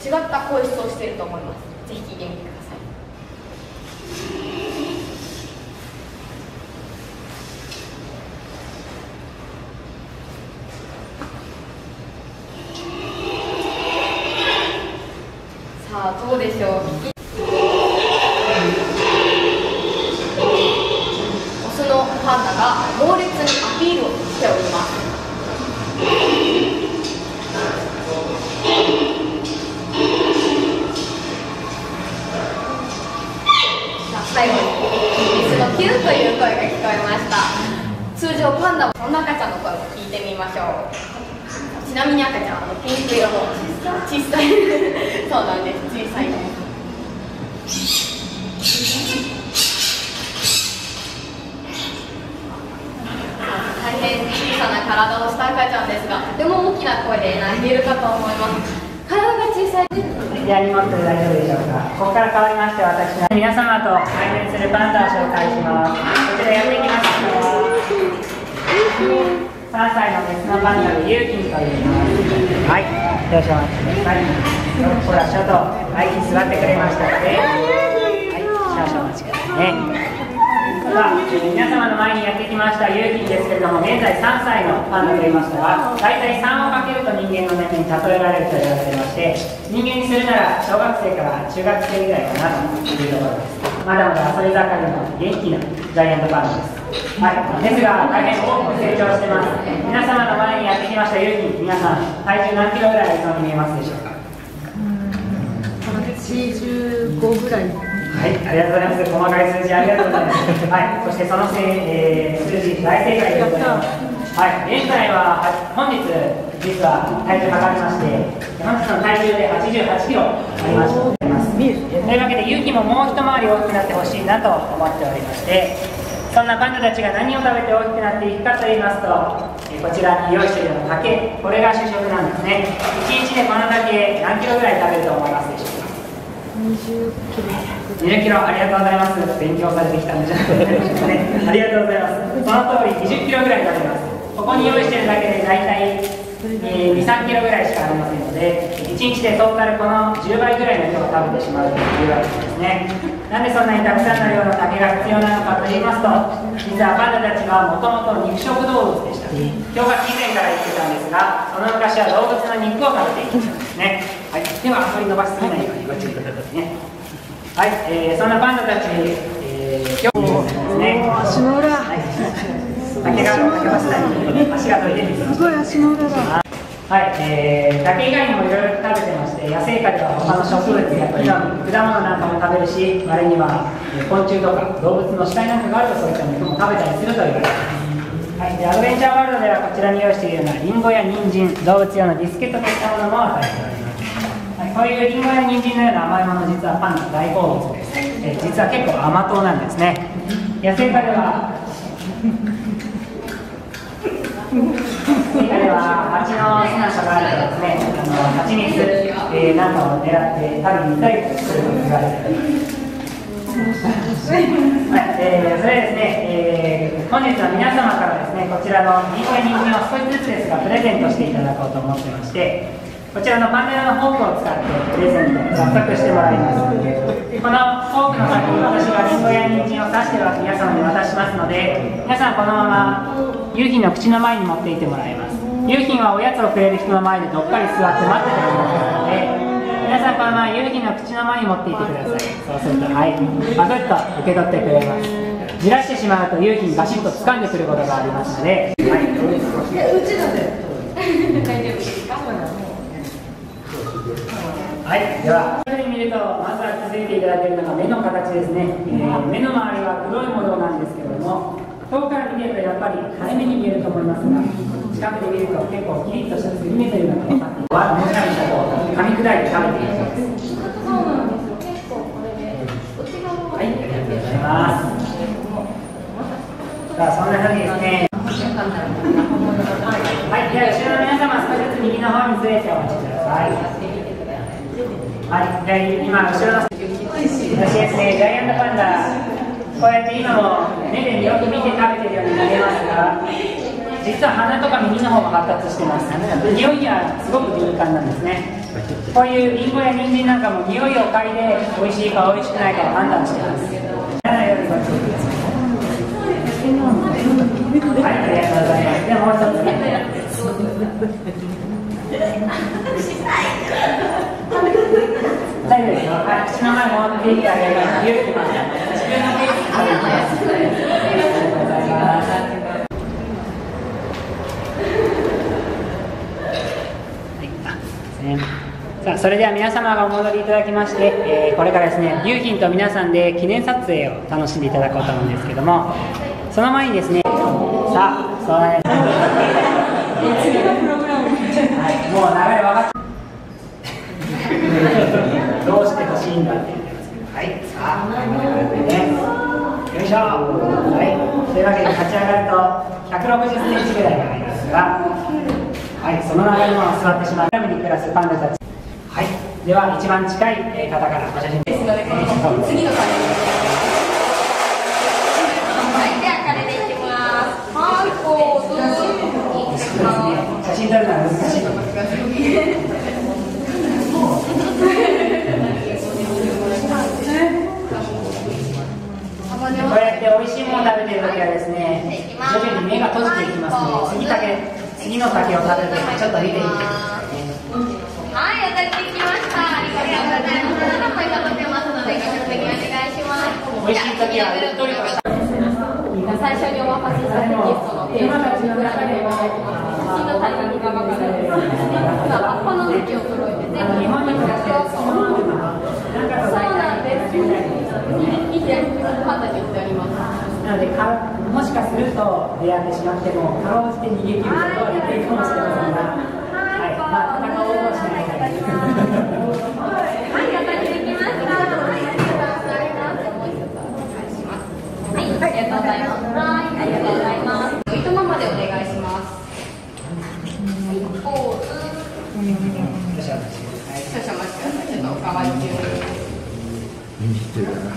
違った声質をしていると思います。ぜひ聞いてみてください。中学生ぐらいかなというところですまだまだ遊び盛りの元気なジャイアントパンダですはい、ですが大変大きく成長してます皆様の前にやってきましたユーキン皆さん体重何キロぐらいありそうに見えますでしょうか？85ぐらいはい、ありがとうございます。細かい数字ありがとうございます。はい、そしてそのせい、えー、数字大正解でございます。はい、現在はは本日実は体重測りまして、本日の体重で88キロありましというわけで勇気ももう一回り大きくなってほしいなと思っておりまして、そんなパンダたちが何を食べて大きくなっていくかと言いますと、えーこちらに用意しているような竹、これが主食なんですね。1日でこの竹何キロぐらい食べると思いますでしょうか？20キロ20キロありがとうございます。勉強されてきたんじゃないでしょうかね。ありがとうございます。その通り20キロぐらい食べます。ここに用意しているだけで大体、えー、2、3キロぐらいしかありませんので、1日でトータルこの10倍ぐらいの量を食べてしまうというわけですね。なんでそんなにたくさんの量の竹が必要なのかと言いますと、実はパンダたちはもともと肉食動物でした。今日が以前から言ってたんですが、その昔は動物の肉を食べていたんですね。はい、ではあまり伸ばしすぎないようにご注意くださいね。はい、えー、そんなパンダたち、えー、今日ですね。竹が竹ました。足が取れてすごい足の裏だ。はい、えー、竹以外にもいろいろ食べてまして、野生下では他の植物や果物なんかも食べるし、あれには昆虫とか動物の死体なんかがあるとそういった肉も食べたりすると言われています。はい、でアドベンチャーワールドではこちらに用意しているようなリンゴや人参、動物用のディスケットといったものも与えております。はい、こういうリンゴや人参のような甘いもの実はパンの大好物です、え実は結構甘党なんですね野生下では野生下では蜂の巣なんかがあるとですねあの蜂蜜、えーなんかを狙って食べに行ったりすると言われておりますはい、えーそれでですね、えー本日は皆様からですね、こちらのリンゴや人参を少しずつですが、プレゼントしていただこうと思ってまして、こちらのパンダ用のフォークを使ってプレゼントを早速してもらいます。でこのフォークの先に私がリンゴや人参を刺しては皆様に渡しますので、皆さんこのまま夕日の口の前に持っていてもらいます。夕日はおやつをくれる人の前でどっかり座って待っててくれますので、皆さんこのまま夕日の口の前に持っていてください。そうするとはい。パクッと受け取ってくれます。じらしてしまうと夕日にガシッと掴んでくることがありますので、はい、うちなんではい、では、これ見ると、まずは気づいていただけるのが目の形ですね、えー目の周りは黒いものなんですけれども、遠くから見るとやっぱり垂れ目に見えると思います。が、近くで見ると結構キリッとしたす。り目というのが分かっています。もしかしたらこう噛み砕いて食べていきます。はい、ありがとうございます。さあ、そんな風にです。ね、はい、では後ろの皆様、少しずつ右の方にずれてお待ちください。はい、で今、後ろの私です。ね、ジャイアントパンダ、こうやって今も目でよく見て食べてるように見えますが、実は鼻とか耳の方が発達してます。匂いにはすごく敏感なんですね。こういうリンゴや人参なんかも匂いを嗅いで美味しいか美味しくないかを判断してますはい、ありがとうございます。でもう一つ大丈夫ですよ。はい、口の前持っていってあげれば勇気ます。自分のさ。ありがとうございます。さあそれでは皆様がお戻りいただきまして、えー、これからですね、龍金と皆さんで記念撮影を楽しんでいただこうと思うんですけども、その前にですね、さあ、そうなんです。はい、もう流れ分かって。どうしてほしいんだって言ってますけど、はい、さあ、ね、よいしょ、はい、というわけで立ち上がると160センチぐらいになりますが、はい、その中にも座ってしまう。ために暮らすパンダたち。はい、では一番近い方からお写真です。ので、次の回はい、ではカレーでいきます。はい、ポーズ。写真撮るのは難しいと思います。こうやって美味しいものを食べているときはですね、徐々に目が閉じていきますので、次だけ次の竹を食べちょっと見て。はい、当たってきました。ありがとうございます。名前が載ってますので、お願いします。美味しい時はうっとりとした。最初にお渡ししたテキストのページを見比べてます。写真のタイミングが分かるんですね。葉っぱの向きを揃えて全部日本に暮らしてるそのままでもなんかそうなんです。いいです。パンダに売っております。なのでかもしかすると出会ってしまってもかろうじて逃げ切ることはできるかもしれませんが、はい、まあ戦おうとしない。限り。はい、当たりできました。はい、ありがとうござい。ます。もう一つお願い。します。はい、ありがとうござい。ます。はい、ありがとうござい。ます。糸ままでお願い。ます。ポーズ。少々お待ちください。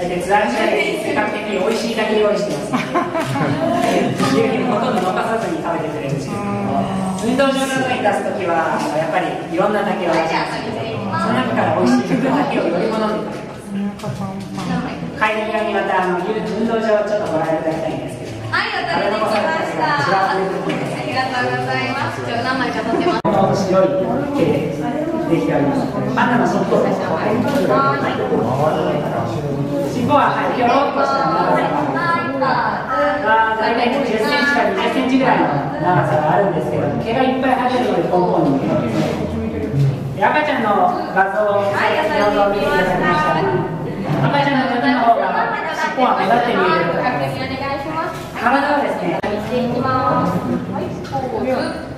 大体ツアー時代で比較的美味しいだけ用意してます牛乳ほとんど残さずに食べてくれるんですけど運動場などに出すときはやっぱりいろんな竹を出しますけどその中から美味しい竹をより好んでくれます帰り際にまたあの運動場をちょっとご覧いただきたいんですけどはい、お取りました。ありがとうございます。ちょ何枚か撮ってまい毛でできておりますパンダの尻尾です尻尾ははい、ひょろっとした長さが大体10センチから20センチぐらいの長さがあるんですけど毛がいっぱい生えてるのでポンポンに見えるんです赤ちゃんの画像を先ほど見ていただきました赤ちゃんの時の方が尻尾は目立って見えると思い確ます認お願いします。体はですね見ていきます。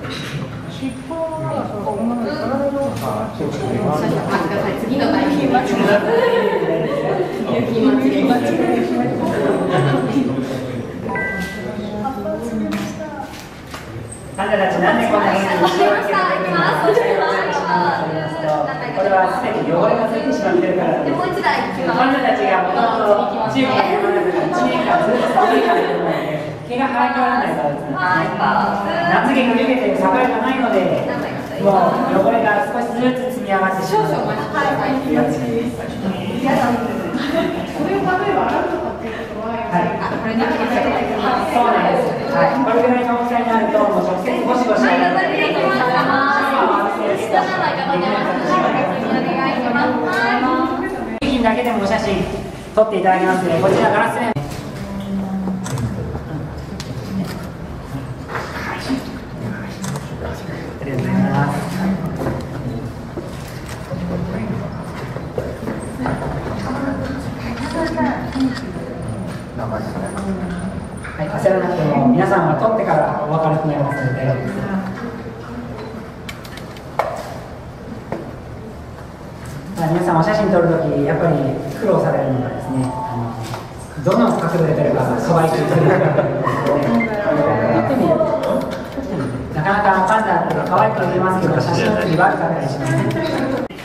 次のタイミング待ちください。雪待ちください。パンダたちなんでこんなに白い毛が出てるのかお伝えしますとこれはすでに汚れがついてしまってるからで、もう一台行きます。パンダたちがもともと中国の1年間ずっと寒いから毛が生え変わらないから、夏毛が抜けて境がないのでも。う汚れが少しずつ積み上がってし少まう々お待ちください。はい。あ、これだけで撮ってきます。そうなんですはい。これぐらい。の大きさになるともう直接ゴシゴシはい、やるお取りできました。はい、一何枚か撮ってます。はい、お願い。します。はい。金だけでもお写真撮ってい。ただきますのでこちらガラス面ありがとうございますはい、焦らなくても皆さんは撮ってからお分かりになりますので皆さんお写真撮るときやっぱり苦労されるのがですねあのどの角度で撮れば可愛く撮れるかなかなかパンダって可愛く見えますけど写真の時悪かったりします。ね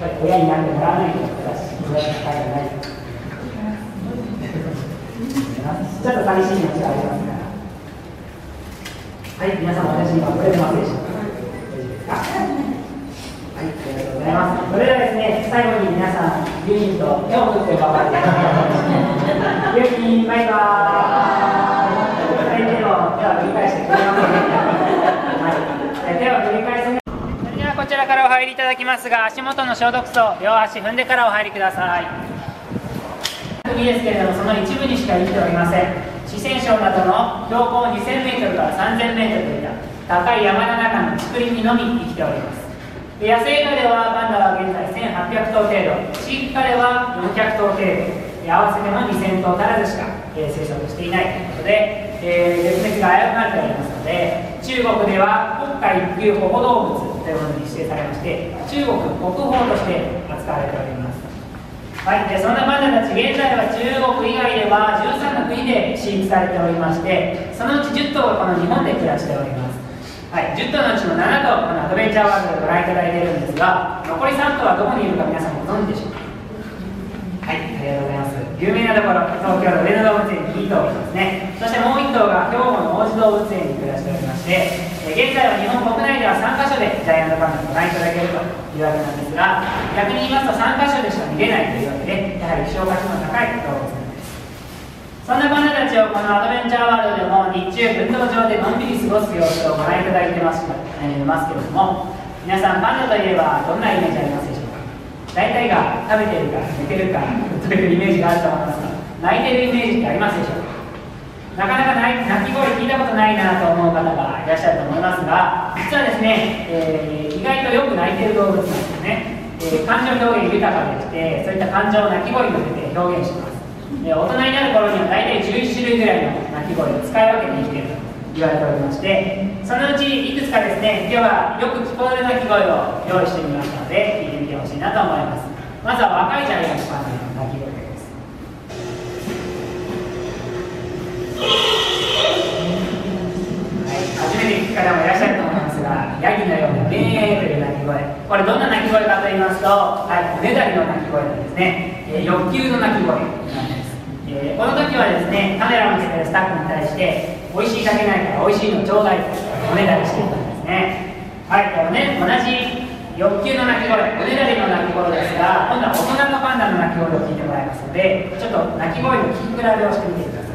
はい、ぱり親になってもらわないと私親の会がないちょっと寂しい気持ちがありますからはい皆さん私には触れてますでしょうかはい、ありがとうございます。それではですね、最後に皆さん、ユーミンと手を振って頑張って。ユーミン、バイバーイ。はい、手を、手を繰り返してくれますね。はい、手を繰り返すね。それではこちらからお入りいただきますが、足元の消毒素、両足踏んでからお入りください。ですけれども、その一部にしか生きておりません。四川省などの標高2000メートルから3000メートルといった高い山の中の竹林にのみ生きております。野生下ではパンダは現在1800頭程度飼育下では400頭程度合わせても2000頭足らずしか、え、生息していないということで、えー、絶滅が危うくなっておりますので中国では国家一級保護動物というものに指定されまして中国国宝として使われております。はい、でそんなバナナたち現在は中国以外では13の国で飼育されておりましてそのうち10頭がこの日本で暮らしております。はい、10頭のうちの7頭、このアドベンチャーワールドでご覧いただいているんですが、残り3頭はどこにいるか皆さんご存知でしょうか。はい、ありがとうございます。有名なところ、東京の上野動物園に2頭いますね。そしてもう1頭が兵庫の王子動物園に暮らしておりまして、え現在は日本国内では3カ所でジャイアントパンダをご覧いただけるというわけなんですが、逆に言いますと3カ所でしか見れないというわけで、やはり希少価値の高い動物園そんなパンダたちをこのアドベンチャーワールドでも日中運動場でのんびり過ごす様子をご覧いただいてます,、えー、ますけれども皆さんパンダといえばどんなイメージありますでしょうか？大体が食べてるか寝てるかというイメージがあると思いますが泣いてるイメージってありますでしょう？かなかなか泣き声聞いたことないなと思う方がいらっしゃると思いますが実はですね、えー、意外とよく泣いてる動物なんですね、えー、感情表現豊かでしてそういった感情を泣き声に出て表現します。大人になる頃には大体11種類ぐらいの鳴き声を使い分けて生きていると。言われておりましてそのうちいくつかですね今日はよく聞こえる鳴き声を用意してみましたので聞いてみてほしいなと思います。まずは若いジャイアントパンダの鳴き声です。はい、初めて聞く方もいらっしゃると思いますが、ヤギのようなベーという鳴き声、これどんな鳴き声かと言いますと、はい、おねだりの鳴き声なんですね、えー、欲求の鳴き声なんです。えー、この時はですね、カメラを見せてるスタッフに対して、美味しいだけないから美味しいのちょうだいおねだりしていたんですね。はい、でもね、同じ欲求の鳴き声、おねだりの鳴き声ですが、今度は大人のパンダの鳴き声を聞いてもらいますので、ちょっと鳴き声の聞き比べをしてみてください。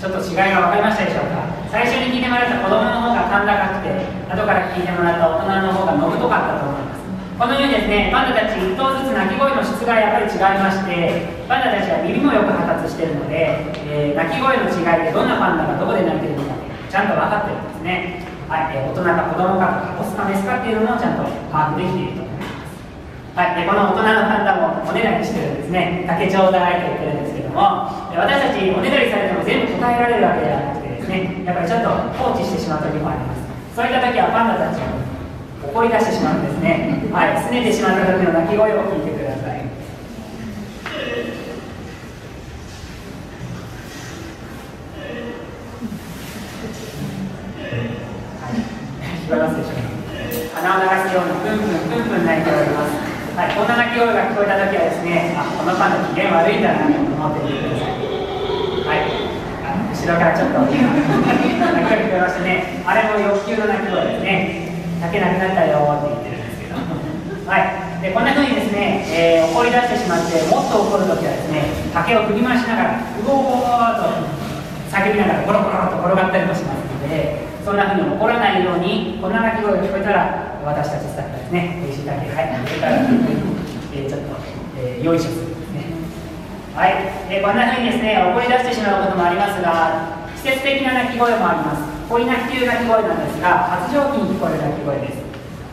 ちょっと違いが分かりましたでしょうか最初に聞いてもらった子供の方が甲高くて後から聞いてもらった大人の方がのぶとかったと思います。このようにですねパンダたち1頭ずつ鳴き声の質がやっぱり違いましてパンダたちは耳もよく発達してるので、えー、鳴き声の違いでどんなパンダがどこで鳴いてるのかちゃんと分かってるんですね。はい、えー、大人か子供かオスかメスかっていうのもちゃんと把握できていると思います。はい、この大人のパンダもおねだりしてるんですね。竹ちょうだいと言ってるんですけども私たちおねだりされても全部答えられるわけではなくてですねやっぱりちょっと放置してしまう時もあります。そういった時はパンダたちを怒り出してしまうんですね。はい。拗ねてしまった時の鳴き声を聞いてください。聞こえますでしょうか。鼻を流すようにプンプンプンプン鳴いております。はい、こんな鳴き声が聞こえたときはですね、あ、このパンダ機嫌悪いんだなと思ってみてください。はい、後ろからちょっと鳴き声聞こえましてね、あれも欲求の鳴き声ですね。竹なくなったよって言ってるんですけど。はい、でこんな風にですね、えー、怒り出してしまって、もっと怒るときはですね、竹を振り回しながら、うごーと叫びながら、ゴロゴロと転がったりもしますので、そんな風に怒らないように、こんな鳴き声が聞こえたら、私たちスタッフがですね、美味しいだけ、はい、それから、えー、ちょっと、えー、用意しするんです。はい、でこんな風にですね、怒り出してしまうこともありますが、季節的な鳴き声もあります。恋鳴きという鳴き声なんですが、発情期に聞こえる鳴き声です。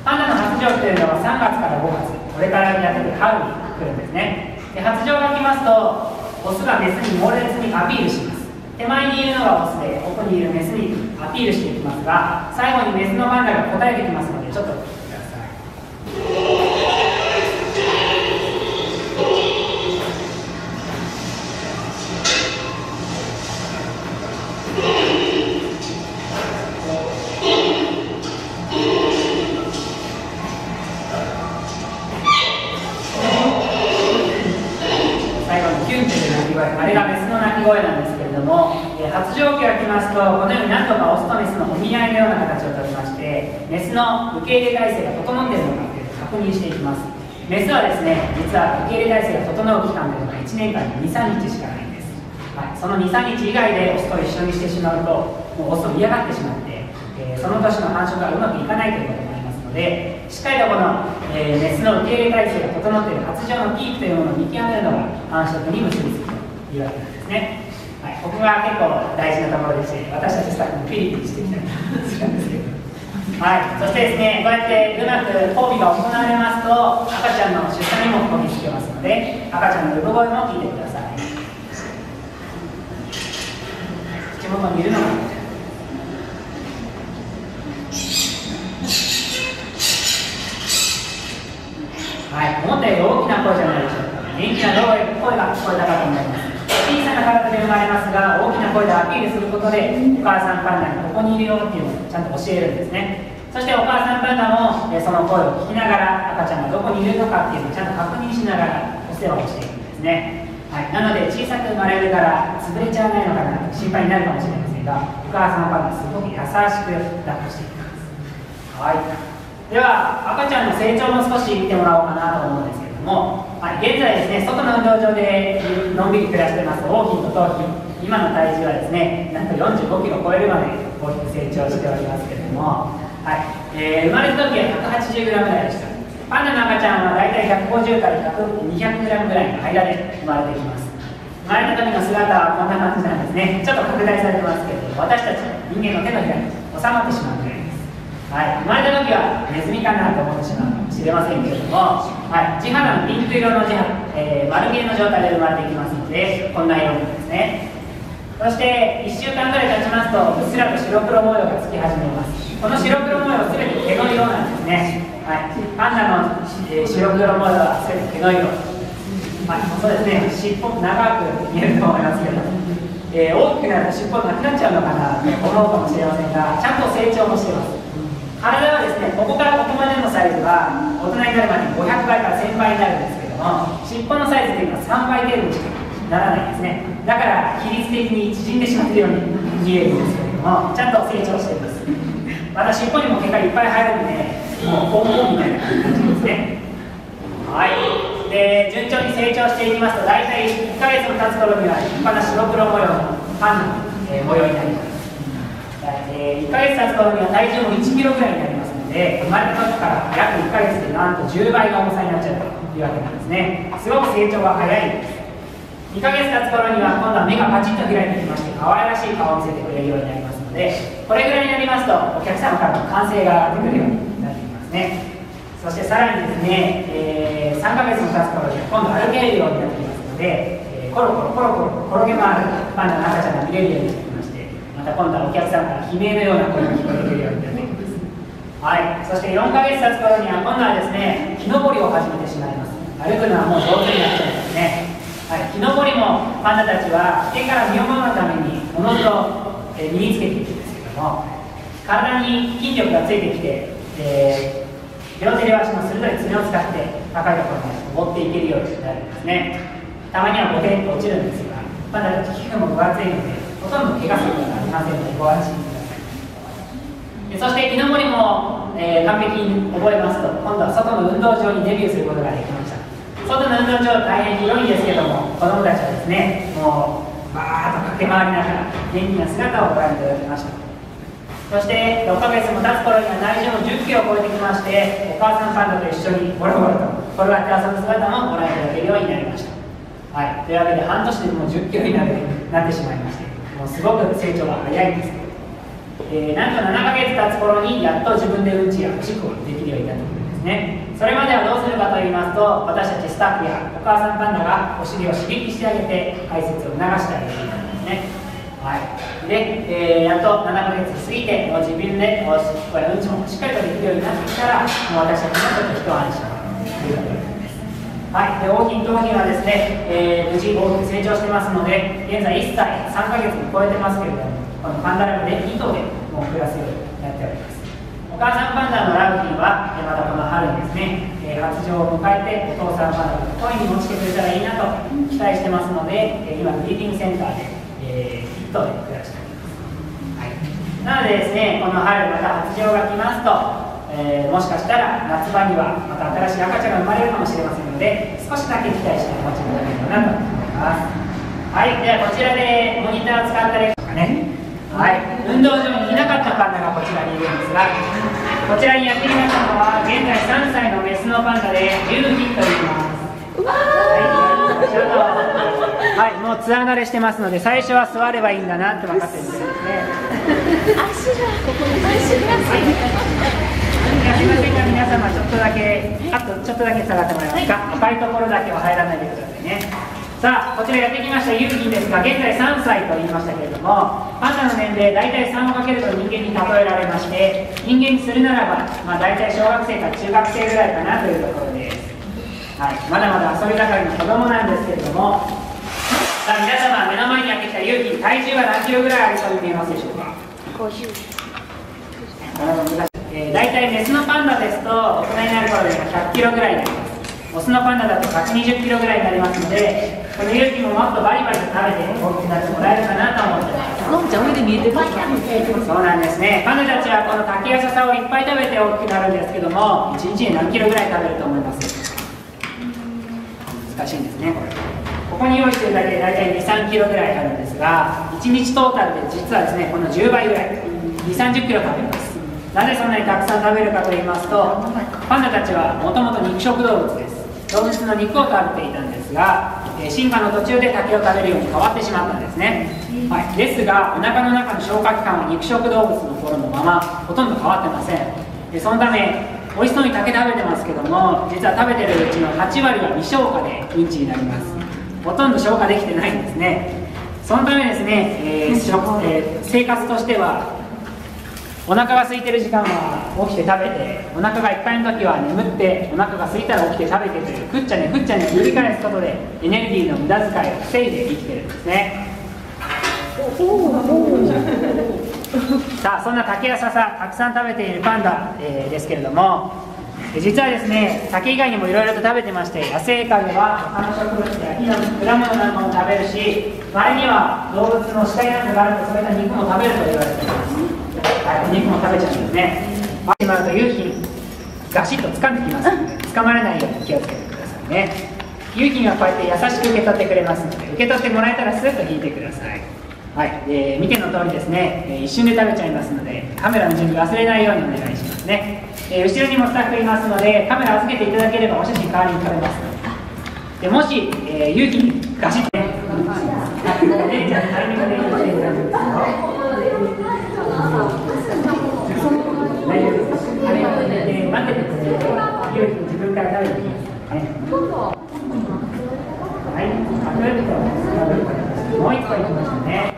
パンダの発情期というのは3月から5月、これからやってくる春に来るんですね。で発情が来ますと、オスがメスに猛烈にアピールします。手前にいるのがオスで、奥にいるメスにアピールしていきますが、最後にメスのパンダが答えてきますので、ちょっと発情期が来ますとこのように何とかオスとメスのお見合いのような形をとりましてメスの受け入れ体制が整っているのかというのを確認していきます。メスはですね実は受け入れ体制が整う期間というのが1年間に23日しかないんです、はい、その23日以外でオスと一緒にしてしまうともうオスと嫌がってしまって、えーその年の繁殖がうまくいかないということになりますのでしっかりとこの、えーメスの受け入れ体制が整っている発情のピークというものを見極めるのが繁殖に結びつくというわけなんですね、ここが結構大事なところでして私たちスタッフもピリピリしてきたりするんですけど。はい、そしてですね、こうやってうまく交尾が行われますと赤ちゃんの出産にもこぎつけますので赤ちゃんの産声も聞いてください。口元にいるのがはい、思ったより大きな声じゃないでしょうか。元気な声が聞こえたかと思います。小さな体で生まれますが大きな声でアピールすることでお母さんパンダにここにいるよっていうのをちゃんと教えるんですね。そしてお母さんパンダもその声を聞きながら赤ちゃんがどこにいるのかっていうのをちゃんと確認しながらお世話をしていくんですね、はい、なので小さく生まれるから潰れちゃわないのかな心配になるかもしれませんがお母さんパンダすごく優しく抱っこしていきます。はい。では赤ちゃんの成長も少し見てもらおうかなと思うんですけど。も、はい、現在ですね外の運動場でのんびり暮らしてます王妃と桃妃今の体重はですねなんと45キロ超えるまで大きく成長しておりますけれども、はいえー生まれた時は 180g ぐらいでした。パンダの赤ちゃんは大体150から100 200g ぐらいの間で生まれてきます。生まれた時の姿はこんな感じなんですね。ちょっと拡大されてますけれども私たち人間の手のひらに収まってしまう。はい、生まれた時はネズミかなと思ってしまうかもしれませんけれども、はい、地肌のピンク色の地肌、えー丸見えの状態で生まれてきますのでこんな色なんですね。そして1週間ぐらい経ちますとうっすらと白黒模様がつき始めます。この白黒模様は全て毛の色なんですね、はい、パンダの、えー白黒模様は全て毛の色。はい、そうですね、尻尾長く見えると思いますけど、えー大きくなると尻尾なくなっちゃうのかなと思うかもしれませんが、ちゃんと成長もしてます。体はですね、ここからここまでのサイズは大人になるまで500倍から1000倍になるんですけども、尻尾のサイズというのは3倍程度にしかならないんですね。だから比率的に縮んでしまっているように見えるんですけれども、ちゃんと成長しています。また尻尾にも毛がいっぱい生えるんで、もうポンポンみたいな感じですね。はい、で順調に成長していきますと大体1ヶ月の経つ頃には立派な白黒模様のパンの、えー模様になります、え1ヶ月経つ頃には体重も1キロぐらいになりますので生まれた時から約1ヶ月でなんと10倍の重さになっちゃうというわけなんですね。すごく成長が早い。んです2ヶ月経つ頃には今度は目がパチッと開いてきまして可愛らしい顔を見せてくれるようになりますのでこれぐらいになりますとお客様からの歓声が上がってくるようになってきますね。そしてさらにですね、えー3ヶ月も経つ頃には今度歩けるようになってきますので、えーコロコロコロコロ転げ回るパンダの赤ちゃんが見れるようになってきましてまた今度はお客さんから悲鳴のような声が聞こえてくるようになってきます。はい、そして4ヶ月経つ頃には今度はですね木登りを始めてしまいます。歩くのはもう上手になっちゃいます。ねはい、木登りもパンダたちは危険から身を守るためにおのずと、え身につけていくんですけども体に筋力がついてきて、えー両手両足の鋭い爪を使って高いところまで登っていけるようになるんですね。たまにはボテンと落ちるんですがパンダたち皮膚も分厚いのでほとん。ど怪我することはありませんのでご安心くださいそして木登りも、えー完璧に覚えますと今度は外の運動場にデビューすることができました。外の運動場大変広いんですけども子供たちはですねもうバーッと駆け回りながら元気な姿をご覧いただきました。そして6ヶ月も経つ頃には体重も10キロを超えてきましてお母さんパンダと一緒にゴロゴロと転がって遊ぶ姿もご覧いただけるようになりました。はい、というわけで半年でもう10キロになってしまいましてもうすごく成長が早いんです。えーなんと7ヶ月経つ頃にやっと自分でうんちやおしっこができるようになってくるんですね。それまではどうするかと言いますと私たちスタッフやお母さんパンダがお尻を刺激してあげて排泄を促してあげていたんですね。はい、で、えーやっと7ヶ月過ぎてもう自分でおしっこやうんちもしっかりとできるようになってきたらもう私たちもちょっと一安心ということで。すはい、で大きい頭皮はですね、えー無事大きく成長してますので現在1歳3ヶ月に超えてますけれどもこのパンダラブで2頭でもう暮らすようになっております。お母さんパンダのラウキーはまたこの春にですねえー発情を迎えてお父さんパンダが声に落ちてくれたらいいなと期待してますので、今ブリーディングセンターで、えー、で暮らしております、はい、なのでですねこの春また発情が来ますと、えーもしかしたら夏場にはまた新しい赤ちゃんが生まれるかもしれませんので少しだけ期待してお待ちいただければなと思いますはい、ではこちらでモニターを使ったりとかね、はい、運動場にいなかったパンダがこちらにいるんですが、こちらにやってきましたのは、現在3歳のメスのパンダで、リュウヒと言います。はい、ちょっと、はい、もうツアー慣れしてますので、最初は座ればいいんだなって分かってるんですね。いやすいませんが皆様ちょっとだけあとちょっとだけ下がってもらえます。か、赤いところだけは入らないでくださいね。さあこちらやってきました。ユーキンですが現在3歳と言いましたけれどもパンダの年齢大体3をかけると人間に例えられまして人間にするならば、まあ、大体小学生か中学生ぐらいかなというところです、はい、まだまだ遊び盛りの子供なんですけれどもさあ皆様目の前にやってきたユーキン体重は何キロぐらいありそうに見えますでしょうか？えー、大体メスのパンダですと大人になる頃には100キロぐらいになります。オスのパンダだと120キロぐらいになりますのでこの勇気ももっとバリバリと食べて大きくなってもらえるかなと思ってます。のんちゃん上で見えてる。そうなんですね。パンダたちはこの竹や笹をいっぱい食べて大きくなるんですけども1日に何キロぐらい食べると思います？難しいんですねこれ。ここに用意してるだけで大体23キロぐらいあるんですが1日トータルで実はですねこの10倍ぐらい。2 3 0キロ食べますなぜそんなにたくさん食べるかと言いますとパンダたちはもともと肉食動物です。動物の肉を食べていたんですがえー進化の途中で竹を食べるように変わってしまったんですね、はい、ですがお腹の中の消化器官は肉食動物の頃のままほとんど変わってません。でそのため美味しそうに竹食べてますけども実は食べてるうちの8割は未消化でうんちになります。ほとんど消化できてないんですね。そのためですね、えー食えー生活としてはお腹が空いてる時間は起きて食べてお腹がいっぱいの時は眠ってお腹が空いたら起きて食べてという食っちゃね食っちゃね繰り返すことでエネルギーの無駄遣いを防いで生きてるんですね。さあそんな竹や笹たくさん食べているパンダ、えーですけれども実はですね竹以外にもいろいろと食べてまして野生下では他の植物や木の果物なんかも食べるし周りには動物の死体なんかがあるとそれが肉も食べると言われています。はい、お肉も食べちゃうんですね。しまうと夕日ガシッと掴んできますので、掴まれないように気をつけてくださいね。夕日はこうやって優しく受け取ってくれますので、受け取ってもらえたらスッと引いてください。はい、えー見ての通りですね、えー一瞬で食べちゃいますので、カメラの準備忘れないようにお願いしますね。えー後ろにもスタッフいますので、カメラ預けていただければお写真代わりに撮れますので。でもし、えー、勇気にガシッとね、でじゃあタイミングで言って大丈夫ですよ。大丈夫です。あれ、えー、待っててくれると、勇気自分から食べてきます。ね。はい、あというと、もう一個いきましょうね。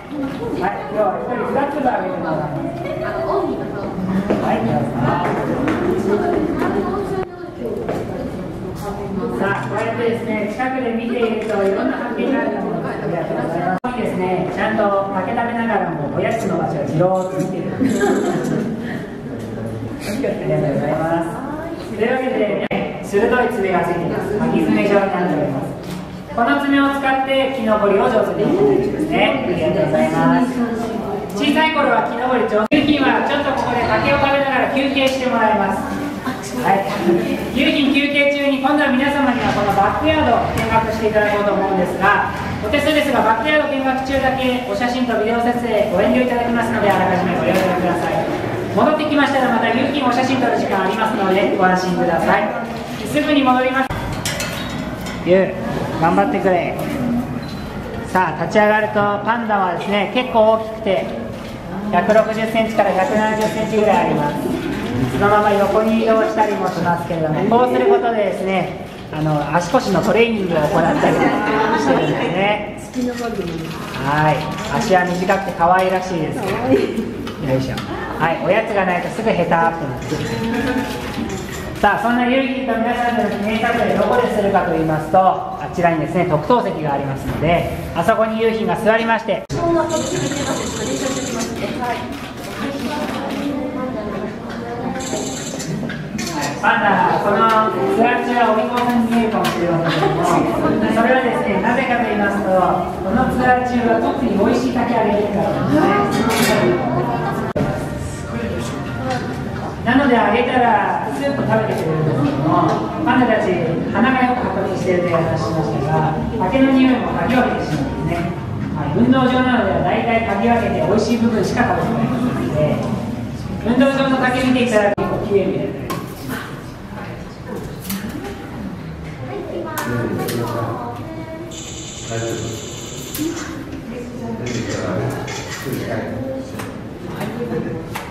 はい、今日は一人フラッグがあげてもらいます。はい、どうぞ。さあ、こうやってですね、近くで見ているといろんな発見があると思います。ありがとうございます。ですね、ちゃんと竹食べながらもおやつの場所をじろーっと見てる。ありがとうございます。というわけで、ね、鋭い爪がついています。巻き爪状になっております。この爪を使って木登りを上手に行っていきますね。ありがとうございます。小さい頃は木登り上手。夕日はちょっとここで竹を食べながら休憩してもらいます。はい。夕日休憩中に今度は皆様にはこのバックヤードを見学していただこうと思うんですが、お手数ですがバックヤード見学中だけお写真とビデオ撮影ご遠慮いただきますのであらかじめご了承ください。戻ってきましたらまた夕日お写真撮る時間ありますのでご安心ください。すぐに戻ります。ゆう、頑張ってくれ。さあ立ち上がるとパンダはですね結構大きくて160センチから170センチぐらいあります。そのまま横に移動したりもしますけれどもこうすることでですねあの足腰のトレーニングを行ったりしてるんですね。はい。足は短くて可愛らしいですよ。いしょ。はい。おやつがないとすぐヘタってなってさあそんなユーギーと皆さんの記念撮影どこでするかと言いますとちらにですね特等席がありますのであそこにユーヒーが座りましてはいパンダ、このスラッチはお利口さんに見えるかもしれませんけども、それはですね、なぜかと言いますと、このツアー中は特に美味しい竹あげるからですね。なのであげたらスープ食べてくれるんですけども、パンダたち鼻がよく発達しているという話しましたが、竹の匂いも嗅ぎ分けてしまうんですね。はい、運動場なのでは大体嗅ぎ分けて美味しい部分しか食べてもらえませんので、運動場の竹見ていただくと結構綺麗になります。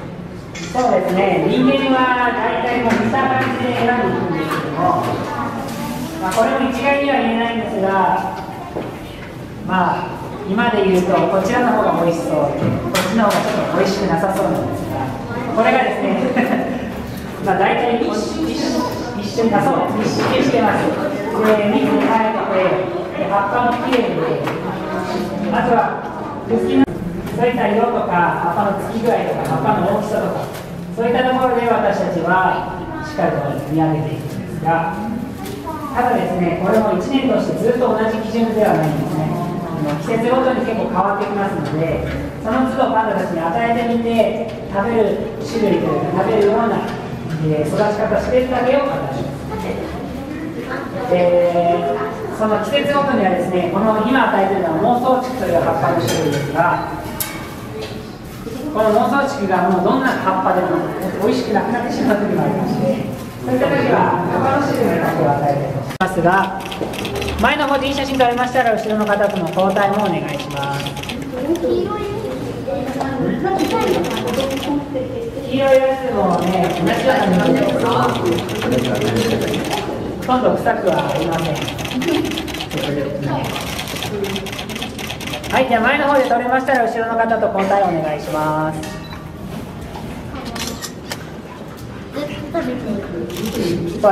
そうですね、人間は大体もう見た感じで選んでいくんですけども、まあ、これも一概には言えないんですが、まあ、今で言うと、こちらの方が美味しそう、こっちの方がちょっと美味しくなさそうなんですが、これがですね、まあ大体一一一緒にあそう。一周してます。で、幹に生えて、で葉っぱもきれいで、あとは、好きなそういた色とか、葉っぱのつき具合とか、葉っぱの大きさとか、そういったところで私たちはしっかりと見上げていくんですが、ただですね、これも1年としてずっと同じ基準ではないんですね。季節ごとに結構変わってきますので、その都度パンダたちに与えてみて、食べる種類というか、食べるような、えー育ち方しているだけを与えます。でその季節ごとにはですね、この今与えているのは妄想竹という葉っぱの種類ですが、この妄想竹がもうどんな葉っぱでも美味しくなくなってしまう時もありまして、そういった時は他の種類の竹を与えていますが、前の方でいい写真撮れましたら、後ろの方との交代もお願いします。黄色いやつもね、同じような匂いです。ほとんど臭くはありません。はい、じゃあ前の方で撮れましたら後ろの方と交代お願いします。そう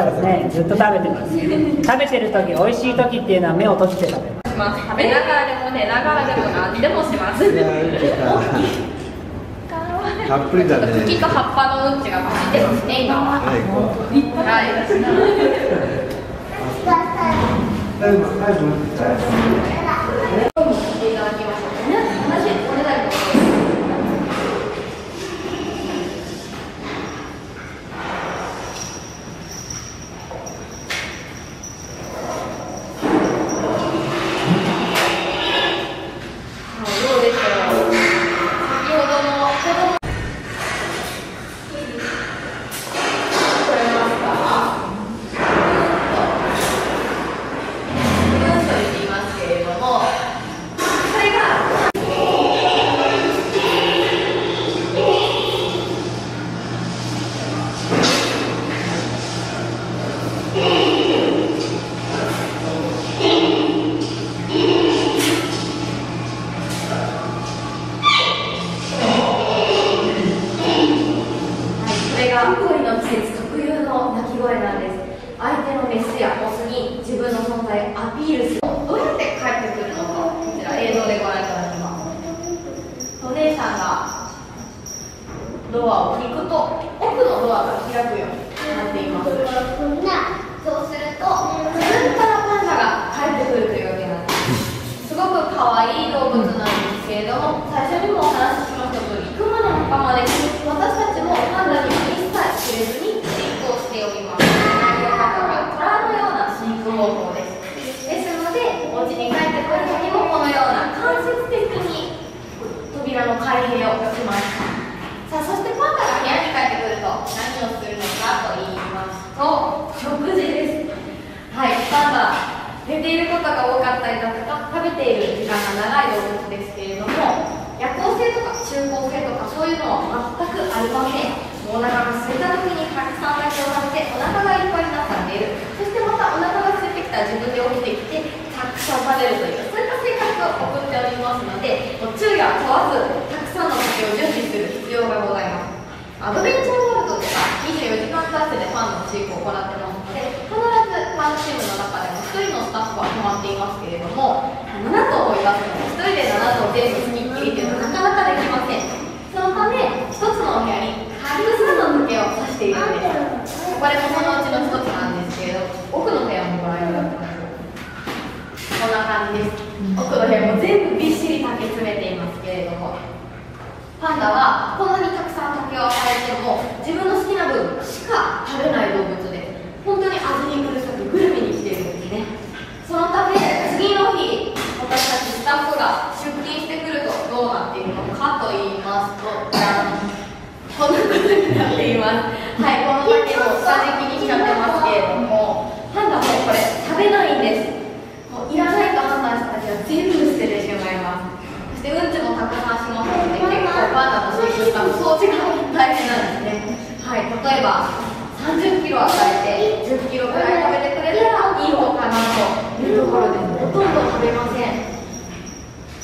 ですね、ずっと食べてます。食べてる時、美味しい時っていうのは目を閉じて食べます。します食べながらでも寝ながらでも何でもします。たたっぷりだね。茎と葉っぱのうんちが混じってますね今は。はいはい性とか中高性とかそういうのは全くありませんお腹が空いた時にたくさんだけを食べてお腹がいっぱいになったら寝る。そしてまたお腹が空いてきたら自分で起きてきてたくさん食べるというそういった生活を送っておりますのでもう昼夜問わずたくさんの酒を準備する必要がございます。アドベンチャーワールドでは24時間体制でパンの飼育を行ってますので必ずパンチームの中でも1人のスタッフは決まっていますけれども7頭もいますので1人で7頭全部付きっきりというのはなかなかできませんそのため1つのお部屋にたくさんの竹を刺しているんですこれもそのうちの一つなんですけれど奥の部屋もご覧いただきましょうこんな感じです奥の部屋も全部びっしり竹詰めていますけれどもパンダはこんなにたくさん竹を与えても自分の好きな分しか食べない動物で本当に味にうるさくグルメにしているんですねそのため次の日私たちスタッフが出勤してくるどうなっているのかと言いますとこんなことになっています。はいこの竹を下敷きにしちゃってますけれどもパンダもこれ食べないんです。もういらないと判断した時は全部捨ててしまいます。そしてうんちもたくさんしますので結構パンダの飼育スタッフ掃除が大変なんですね。はい例えば30キロ与えて10キロぐらい食べてくれたらいい方かなというところでほとんど食べません。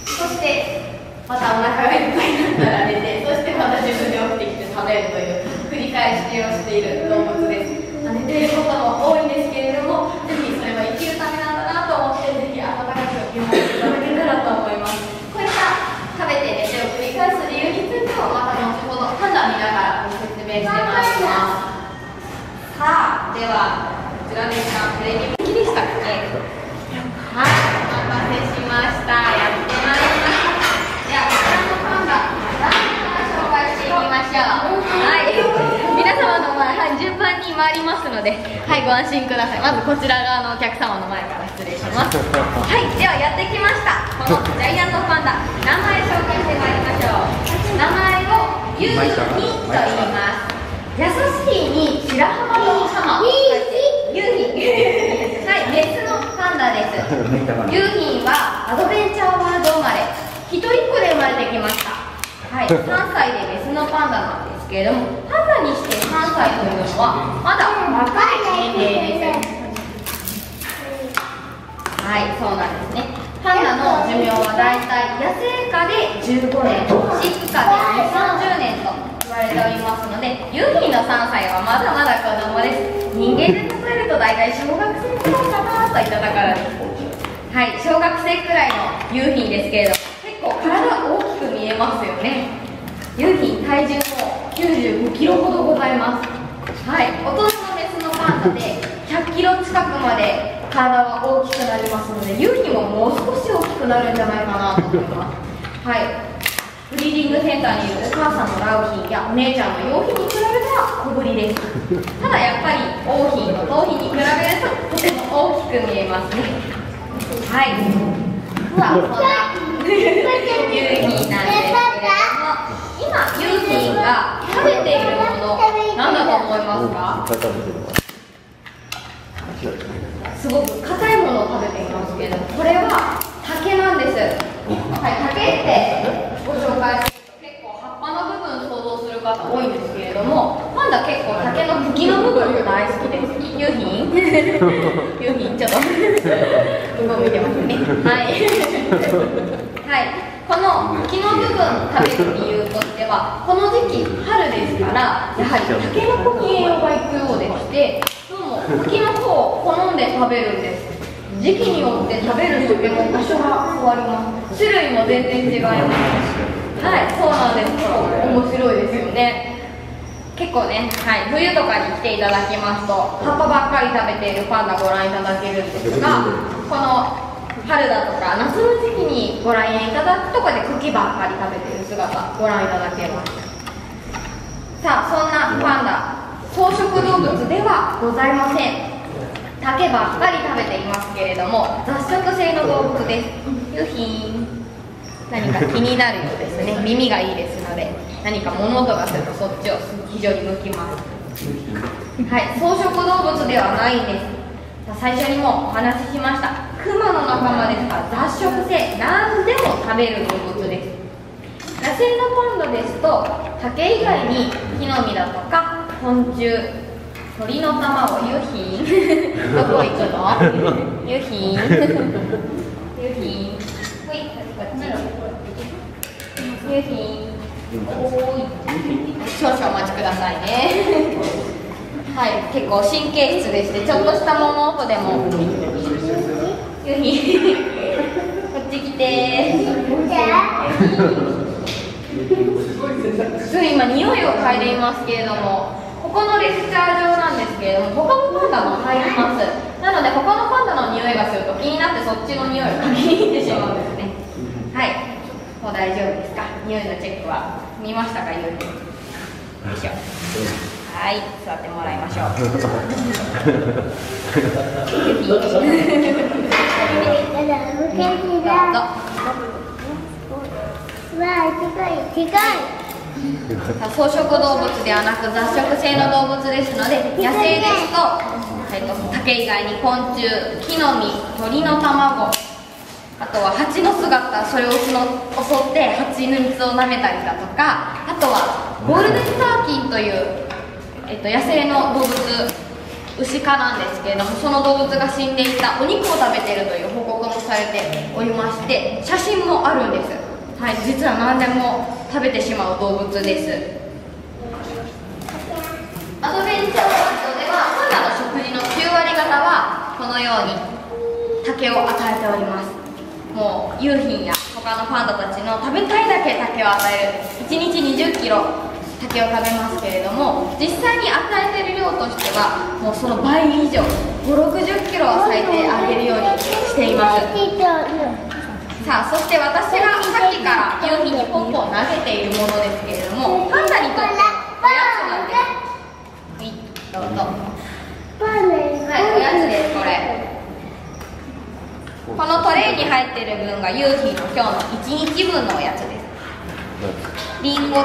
そしてまたお腹がいっぱいになったら寝てそしてまた自分で起きてきて食べるという繰り返しをしている動物です。寝ていることも多いんですけれどもぜひそれは生きるためなんだなと思ってぜひ温かく見守っていただけたらと思います。こういった食べて寝てを繰り返す理由についてもまた後ほど判断見ながらご説明してまいります。さあではこちらでしたプレミアムでしたっけ？はいお待たせしました。やってまいりましたではこちらのパンダ何から紹介していきましょうはい皆様の前、はい、順番に回りますのではいご安心くださいまずこちら側のお客様の前から失礼します。はいではやってきました。このジャイアントパンダ名前紹介してまいりましょう名前をユーニと言います優しいに白浜の浜ユーヒンはいメスのパンダです。ユーヒンはアドベンチャーワールド生まれ一人っ子で生まれてきました。はい。3歳でメスのパンダなんですけれどもパンダにして3歳というのはまだ若い年齢で。すはいそうなんですね。パンダの寿命はだいたい野生下で15年飼育下で2 3 0年と言われておりますのでユーヒンの3歳はまだまだ子供です。人間で例えると大体小学生くらいかなといったところで。すはい小学生くらいのユーヒンですけれど結構体大きく見えますよね。ユー体重も95キロほどございます。はい。大人のメスのパンダで100キロ近くまで体は大きくなりますのでユーヒンももう少し大きくなるんじゃないかなと思います。はい。ブリーディングセンターにいるお母さんのラウヒンやお姉ちゃんのヨーヒンに比べたら小ぶりです。ただやっぱり王ヒンの頭皮に比べるととても大きく見えますね。はい。さあそん。なユーヒンなんですけれども今ユーが食べているもの何だと思いますかすごく硬いものを食べていますけれどもこれは竹なんですはい竹ってご紹介すると結構葉っぱの部分想像する方多いんですけれどもパンダ結構竹の茎の部分が大好きです。ユーヒンユーヒンちょっと向こう見てますね。はい。食べる理由としてはこの時期春ですからやはりタケノコに栄養がいくようでしてどうも茎の方を好んで食べるんです。時期によって食べる食も場所が変わります。種類も全然違います。はいそうなんです。面白いですよね。結構ね、はい、冬とかに来ていただきますと葉っぱばっかり食べているパンダご覧いただけるんですがこの春だとか夏の時期にご来園いただくとこで茎ばっかり食べている姿ご覧いただけます。さあそんなパンダ草食動物ではございません。竹ばっかり食べていますけれども雑食性の動物です。ユヒン何か気になるようですね。耳がいいですので何か物音がするとそっちを非常に向きます。はい草食動物ではないんです。さあ最初にもお話ししましたクマの仲間ですか？ら雑食性。何でも食べる動物です。野生のパンダですと竹以外に木の実だとか昆虫鳥の卵ユヒン。どこ行くの？ユヒン。ユヒン。ほいこっちユヒン。おーい少々お待ちくださいね。はい結構神経質でしてちょっとした物音でもユヒンこっち来てす。ぐ今匂いを嗅いでいますけれどもここのレクチャー場なんですけれども他のパンダも入ります。なので他のパンダの匂いがすると気になってそっちの匂いを嗅ぎに行ってしまうんですね。はい。もう大丈夫ですか？匂いのチェックは見ましたかゆうきよいしょはい。座ってもらいましょう 草食動物ではなく雑食性の動物ですので野生ですと,、えっと竹以外に昆虫木の実鳥の卵あとは蜂の姿それを襲って蜂の蜜を舐めたりだとかあとはゴールデンターキンという、えっと、野生の動物牛科なんですけれどもその動物が死んでいたお肉を食べているという報告もされておりまして写真もあるんです。はい実は何でも食べてしまう動物です。アドベンチャーワールドではパンダの食事の9割方はこのように竹を与えております。もう夕品や他のパンダたちの食べたいだけ竹を与える。1日2 0キロ竹を食べますけれども実際に与えてる量としてはもうその倍以上5 6 0キロは最低あげるようにしています。さあそして私がさっきから夕日にポンポン投げているものですけれどもパンダにとっておやつなんです。はいどうぞ。はいおやつですこれ。このトレイに入ってる分が夕日の今日の1日分のおやつですりんごと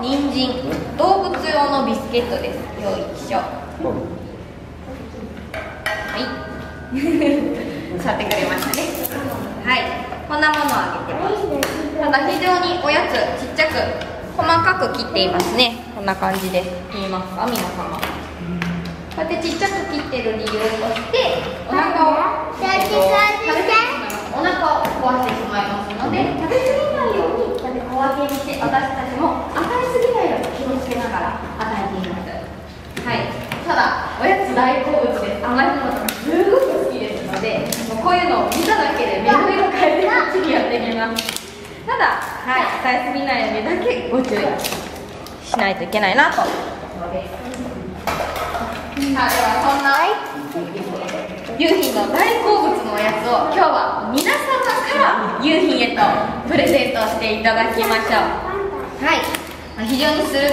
人参。動物用のビスケットです。よいしょ。はい。座ってくれましたね。はい。こんなものをあげてます。ただ非常におやつちっちゃく細かく切っていますね。こんな感じで。す見えますか？皆様。こうやってちっちゃく切ってる理由としてお腹を、お腹を壊してしまいますので食べ過ぎないようにこうやって小分けにして私たちも与えすぎないように気をつけながら与えています。はい。ただおやつ大好物です甘いものとかすごく好きですのでもうこういうのを見ただけで目の色変えてこっちにやってみます。ただはい。与えすぎないようにだけご注意しないといけないなというところですさあではそんな夕日の大好物やつを今日は皆様から夕日へとプレゼントしていただきましょう。はい。非常に鋭い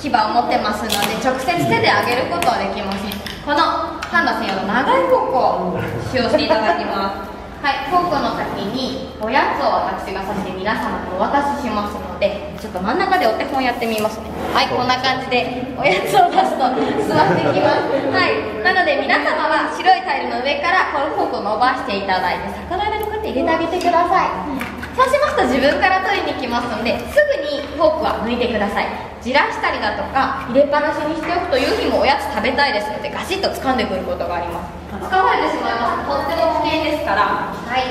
牙を持ってますので直接手であげることはできません。このパンダ専用の長いフォークを使用していただきますはい、フォークの先におやつを私がさして皆様にお渡ししますのでちょっと真ん中でお手本やってみますね。はいこんな感じでおやつを出すと座ってきます。はいなので皆様は白いタイルの上からこのフォークを伸ばしていただいて魚入れのこうやって入れてあげてください。そうしますと自分から取りに来ますのですぐにフォークは抜いてください。じらしたりだとか入れっぱなしにしておくという日もおやつ食べたいですのでガシッと掴んでくることがあります掴まれてしまいます。とっても危険ですから。はい。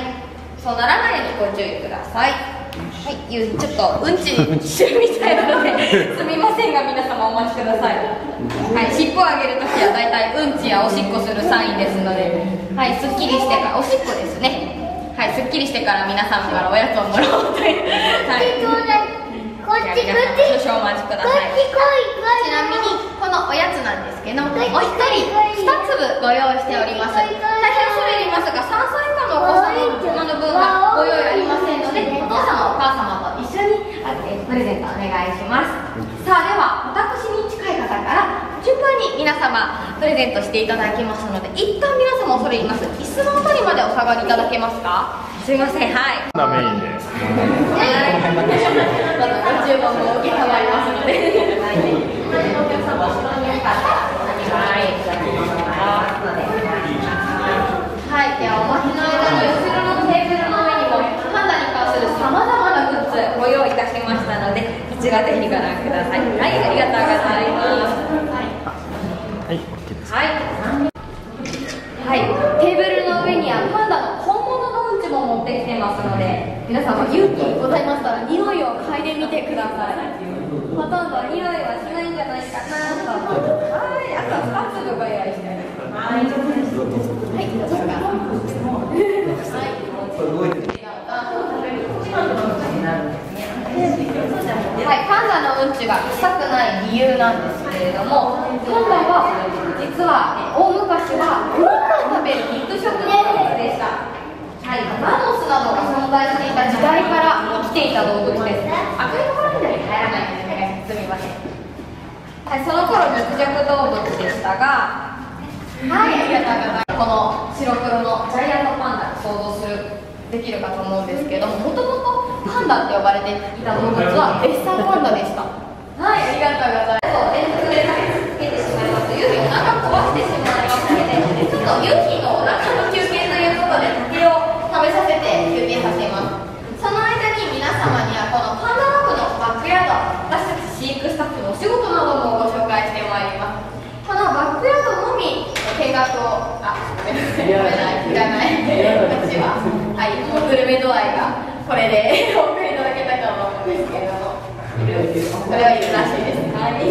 そうならないようにご注意ください。はい。ゆうちょっとうんちしてるみたいなので すみませんが皆様お待ちください。はい。尻尾を上げるときはだいたいうんちやおしっこするサインですので。はい。すっきりしてからおしっこですね。はい。すっきりしてから皆様からおやつをもらおうという。はいこっちこっち。少々お待ちくださいこっち来い。ちなみにこのおやつなんですけどもお一人2粒ご用意しております大変恐れ入りますが3歳以下のお子様の分はご用意ありませんのでお父様お母様と一緒にプレゼントお願いします。さあでは私に近い方から順番に皆様プレゼントしていただきますので一旦皆様恐れ入ります椅子のあたりまでお下がりいただけますかすいませんはいダメいいね。はい、どうぞご注文も受けたまりますので。はい、で。はい、ではお待ちの間に後ろのテーブルの上にもパンダに関するさまざまなグッズご用意いたしましたので、こちらぜひご覧ください。はい、ありがとうございます。はい、OK です。はい。はい、テーブルの上にはパンダの本物のうんちも持ってきてますので、皆様勇気ございましたら匂いを嗅いでみてください。ほとんど匂いはしないんじゃないかなと。はい、あと2粒ご用意しております。はい、はい、どうですか。はい。はい、パンダのうんちが臭くない理由なんですけれどもパンダは実は、大昔はお肉を食べる肉食動物でしたはい、マンモスなどが存在していた時代から生きていた動物です。赤いところに入らないでお願いします。すみませんはい、その頃肉食動物でしたがはい、ありがとうございますこの白黒のジャイアントパンダ想像するできるかと思うんですけれどももともとパンダって呼ばれていた動物はレッサーパンダでした。はい、ありがとうございます。連続でつけてしまいますとユーミンお腹壊してしまいますのでちょっとユーミンのお腹の休憩ということで竹を食べさせて休憩させますその間に皆様にはこのパンダラブのバックヤード私たち飼育スタッフのお仕事などもご紹介してまいりますこのバックヤードのみ見学をあごめんなさいごめんなさいいらないこっちははいもうグルメ度合いがこれでお送りいただけたかと思うんですけれどもこれはいるらしいですはい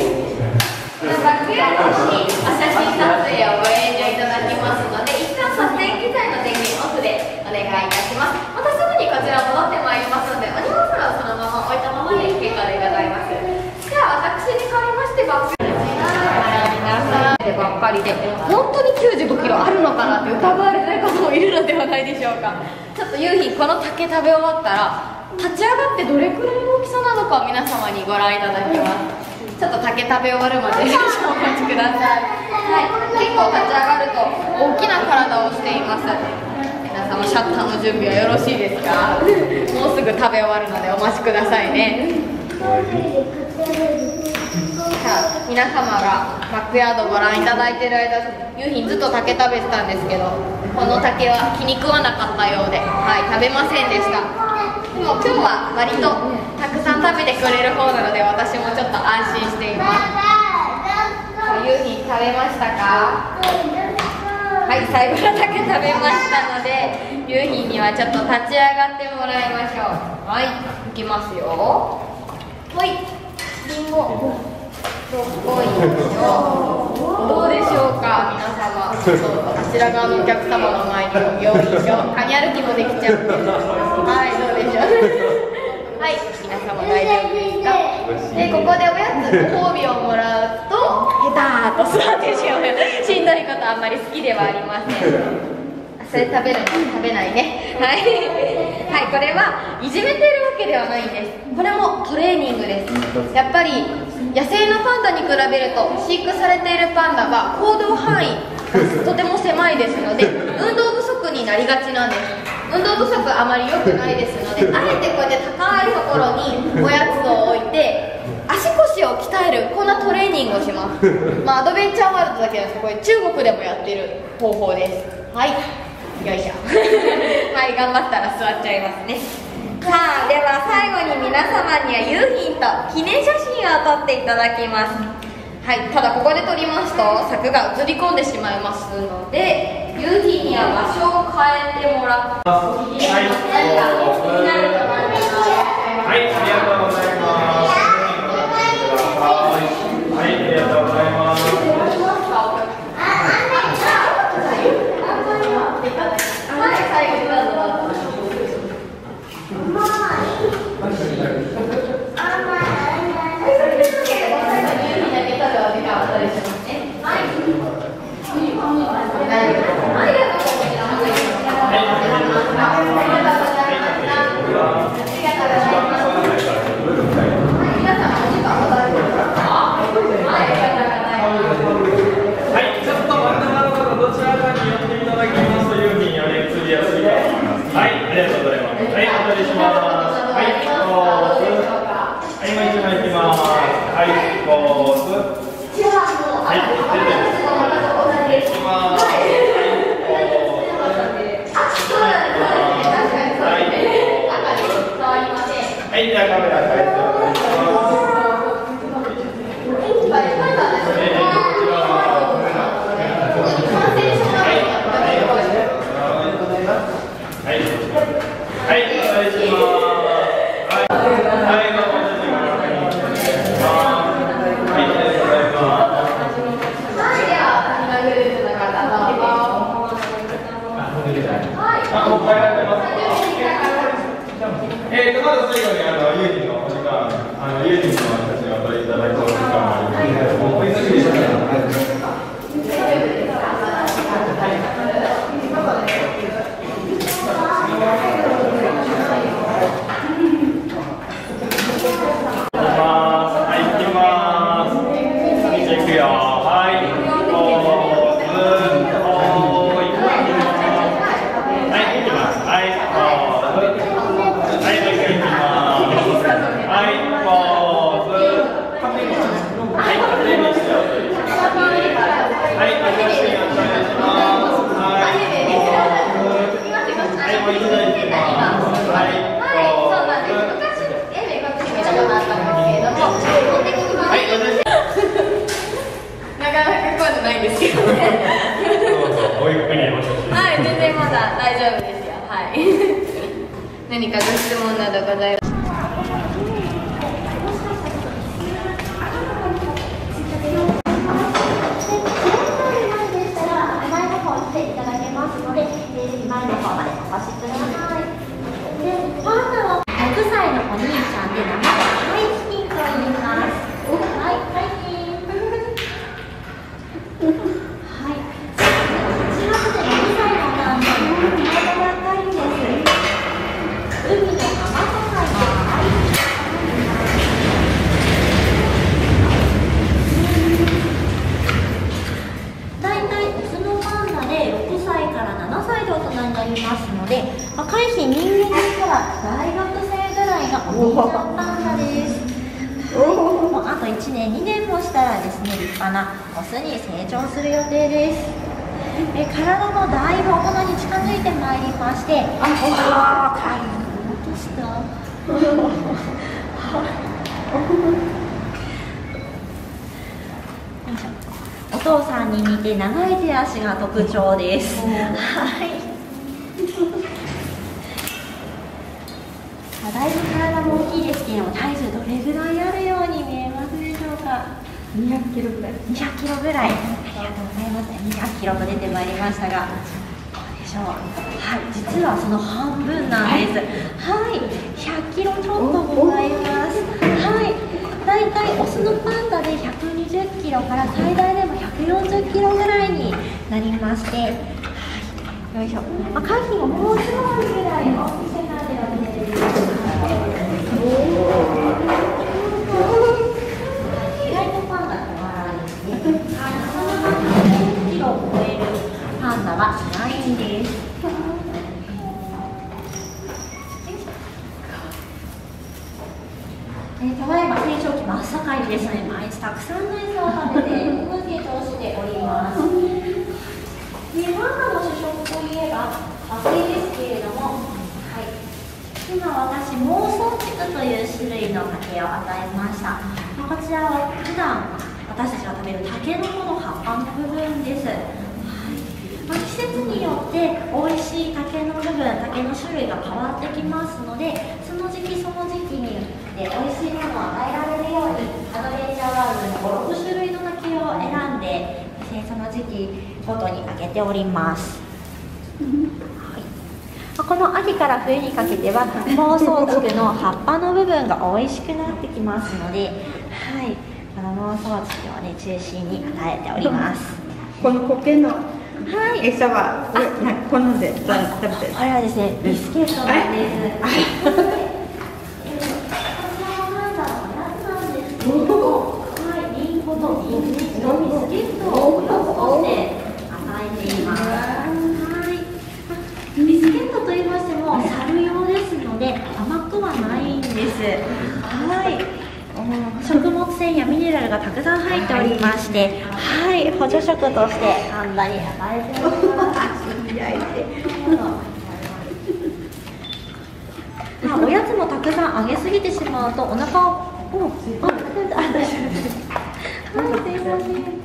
バックヤードのみ写真撮影をご遠慮いただきますので一旦撮影機材の電源オフでお願いいたします。またすぐにこちら戻ってまいります。のでお荷物はそのまま置いたままで結果でございます。では私に代わりましてバックヤード皆さんでばっかりで。本当に95キロあるのかなって疑われてる方もいるのではないでしょうか。ちょっと夕日この竹食べ終わったら立ち上がってどれくらいの大きさなのかを皆様にご覧いただきます。ちょっと竹食べ終わるまで少々お待ちください、はい、結構立ち上がると大きな体をしています。皆様シャッターの準備はよろしいですか？もうすぐ食べ終わるのでお待ちくださいね皆様がバックヤードご覧いただいてる間夕日ずっと竹食べてたんですけどこの竹は気に食わなかったようで、はい、食べませんでした。でも今日は割とたくさん食べてくれる方なので私もちょっと安心しています。夕日食べましたか？はい最後の竹食べましたので夕日にはちょっと立ち上がってもらいましょう。はいいきますよ。はい。りんごどうでしょうか？皆様。こちら側のお客様の前にも用意しょカニ歩きもできちゃうはいどうでしょう？はい皆様大丈夫ですか？でここでおやつご褒美をもらうとヘターっと座ってしまうしんどいことあんまり好きではありません。それ食べるの食べないね。はい、はい、これはいじめてるわけではないんです。これもトレーニングです。やっぱり野生のパンダに比べると飼育されているパンダは行動範囲が とても狭いですので運動不足になりがちなんです。運動不足あまり良くないですので あえてこうやって高いところにおやつを置いて足腰を鍛えるこんなトレーニングをします。まあアドベンチャーワールドだけじゃなくてこれ中国でもやってる方法です。はい。よいしょ。はい頑張ったら座っちゃいますねさあでは最後に皆様にはユーヒンと記念写真を撮っていただきます。はいただここで撮りますと柵が映り込んでしまいますのでユーヒンには場所を変えてもらってはい何か気になると思いますはい、ありがとうございます。はい、ありがとうございます。はい、最後にどうぞはい、ちょっと真ん中の方どちらかに寄っていただきますというふうにより移りやすいと思います。はい、ありがとうございます。はい、お取りします。はい、ポーズ。はい、もう一枚いきます。はい、ポーズ。はい、出てる。いきます。はい、ポーズ。はい、じ今私モーソンチクという種類の竹を与えました。まこちらは普段私たちが食べるタケノコの葉っぱの部分です、はい。まあ季節によって美味しい竹の部分竹の種類が変わってきますのでその時期その時期によって美味しいものを与えられるようにアドベンチャーワールドに56種類の竹を選んでえその時期ごとにあげております。この秋から冬にかけては妄想竹の葉っぱの部分が美味しくなってきますので、はい、この妄想竹をね中心に与えております。この苔のはい、餌はこれな好んで食べてる。これはですねビスケットなんで。す。はいこちらはなんだろうおやつなんですけれども、はい、リンゴとニンニクのビスケットをおやつとして与えています。はい、ビスケットと言いましても猿用ですので甘くはないんです。はい。食物繊維やミネラルがたくさん入っておりまして、はい、補助食としてパンダに与えております。まあ、おやつもたくさんあげすぎてしまうとお腹をおあ大丈夫。ですはいす。いません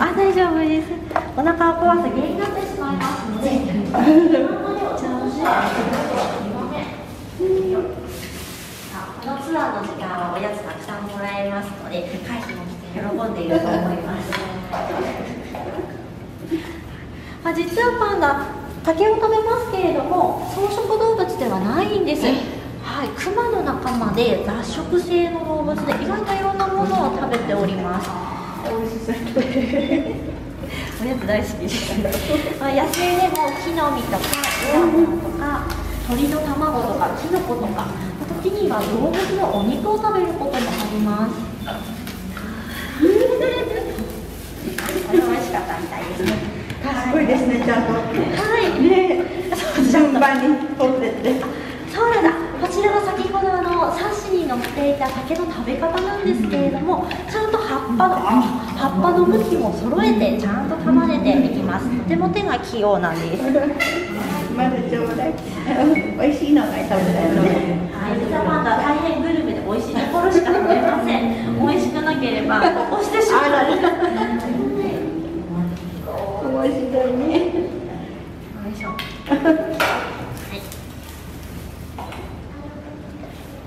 あ大丈夫です。お腹を壊す原因になってしまいますので。今までお茶をしてさあこのツアーの時間はおやつたくさんもらえますので会費も喜んでいると思います。まあ、実はパンダ竹を食べますけれども草食動物ではないんです。はい、クマの仲間で雑食性の動物で意外といろんなものを食べております。美味しそうおやつ大好きです。まあ野生でも木の実とか果物とか鳥の卵とかキノコとか時には動物のお肉を食べることもあります。これ美味しかったみたいですね賢いですねちゃんと。はい。ね。順番に取ってってそうなんだこちらが先ほどあの冊子に載っていた竹の食べ方なんですけれどもちゃんと葉っぱのあ葉っぱの向きも揃えてちゃんと束ねていきますとても手が器用なんですまだちょうだい美味しいのが食べたいのはい、実はパンダは大変グルメで美味しいところしか食べません。美味しくなければ押してしまう。面白いねよいしょ。はい。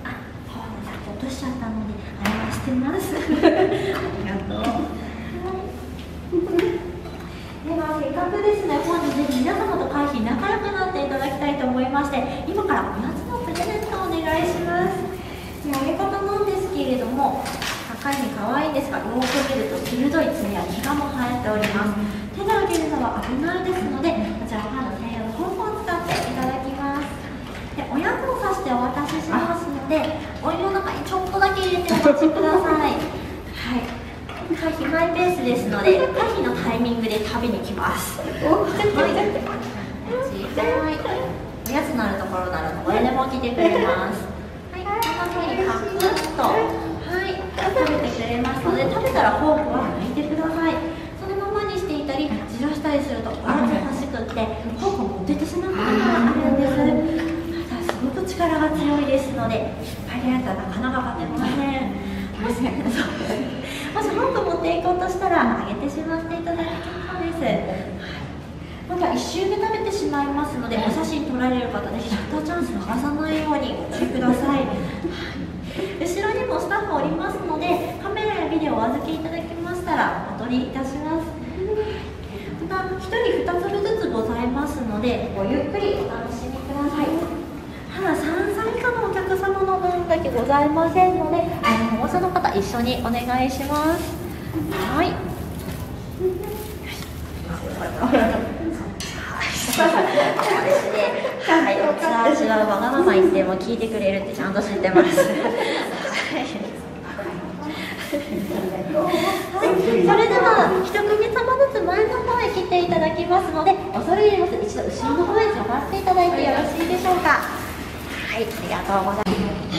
あ、さっき落としちゃったので、あれはしてます。ありがとう。はいでは、せっかくですね、本日ぜひ皆様と会費仲良くなっていただきたいと思いまして、今からおやつのプレゼントをお願いします。で、あげ方なんですけれども、高いに可愛いんですが、よく見ると鋭い爪や牙も生えております。手であげるのは危ないですので、こちらパンダ専用の方法を使っていただきます。で、おやつをさしてお渡ししますので、お湯の中にちょっとだけ入れてお待ちください。はい。回避マイペースですので、回避のタイミングで食べに来ます。はい。はい。おやつのあるところならどこでも来てくれます。はい。こんな風にパクッと、はい、食べてくれますので、食べたらフォークは抜いてください。そのままにしていたり、じらしたりすると、おやつ欲しくって、フォークを持ってってしまうことがあるんです。力が強いですので、失敗やったらなかなか勝てません。もし、もしフォーク持っていこうとしたら、あげてしまっていただきたいです。まだ1周目食べてしまいますので、お写真撮られる方、ぜひシャッターチャンス逃さないようにご注意ください。後ろにもスタッフおりますので、カメラやビデオをお預けいただきましたら、お取りいたします。また、1人2粒ずつございますので、ごゆっくりお楽しみください。ただ、3歳以下のお客様の分だけございませんので、あの保護者の方、一緒にお願いします。はい。そうですね。はい、うちはわがまま言っても聞い。てくれるってちゃんと知ってます。はい。はい、それでは一組様ずつ前の方へ来てい。ただきますので、恐れ入ります一度後ろの方へ下がってい。ただい。てよろしい。でしょうか。はい、あり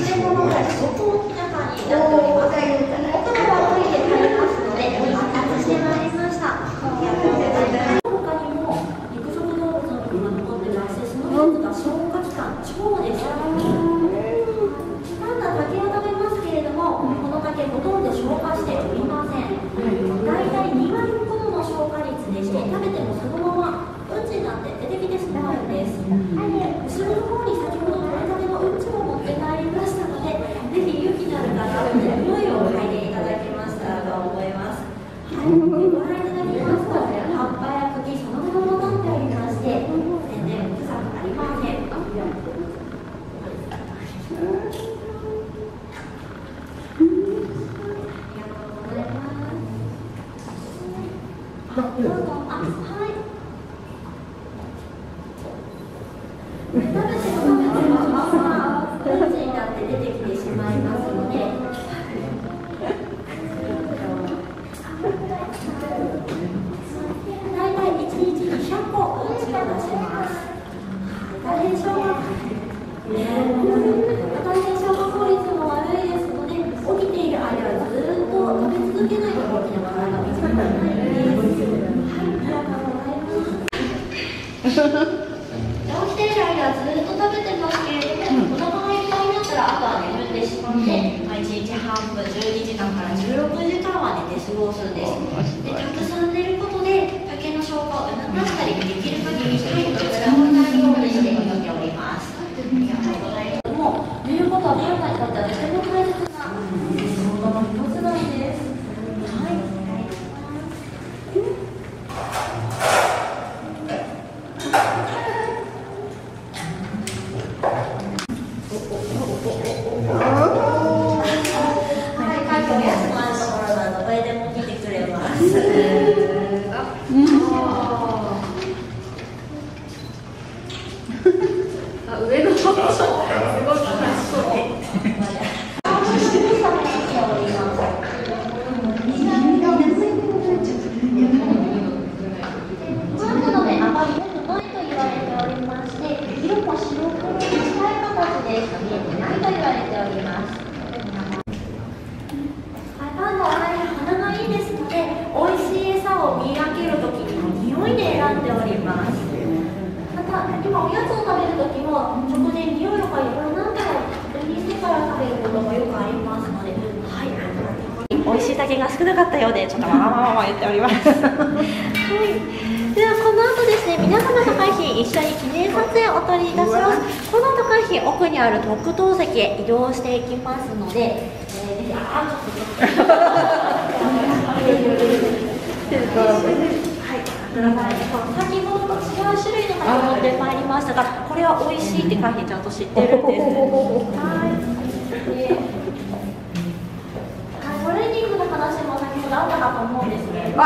のものが相当中になっております。木頭席へ移動していきますので、先ほどと違う種類の花を持ってまいりましたが、これは美味しいって書いてちゃんと知ってるんです。はい。の話も先ほどあったかと思うんですけ、ど。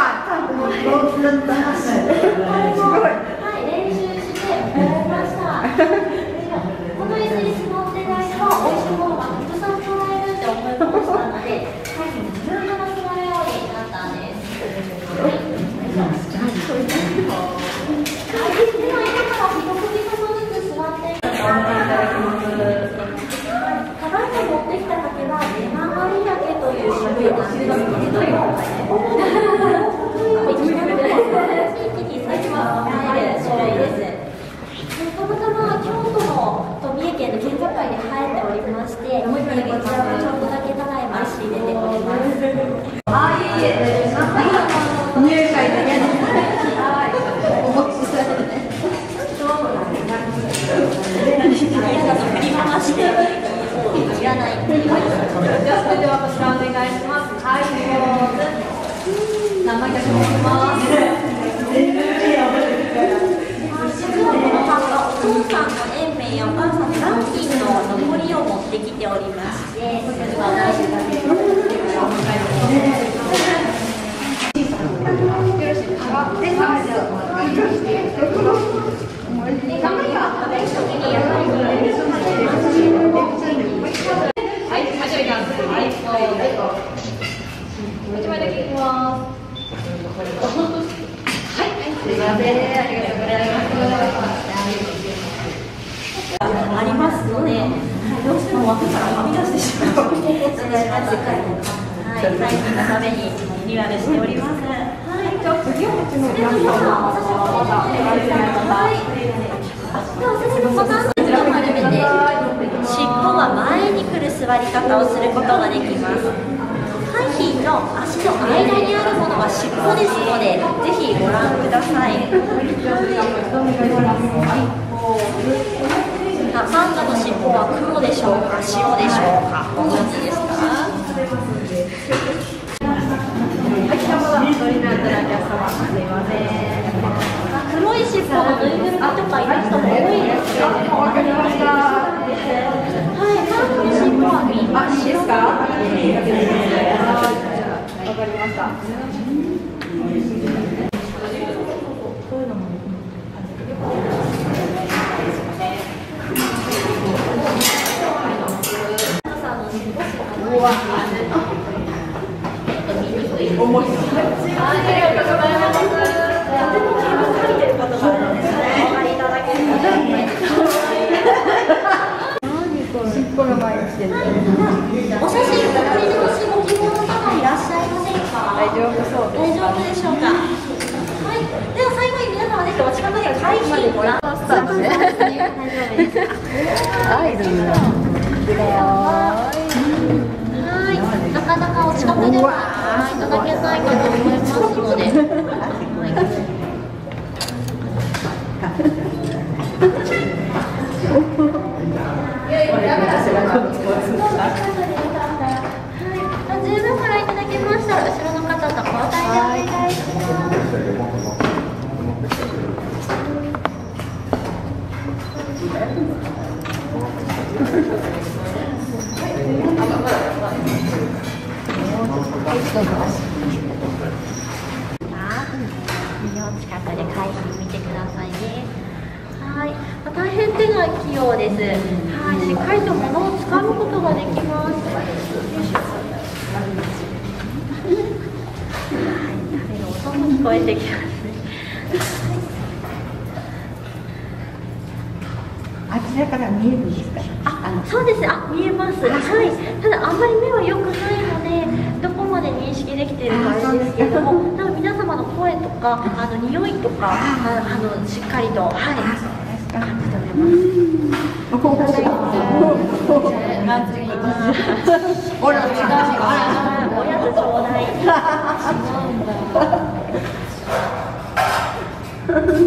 はい。ただあんまり目は良くないので、どこまで認識できているかあれですけれども、ただ皆様の声とか、あの匂いとか、ああのしっかりと、はい、感じており ます。ほら、あーおやつちょうだ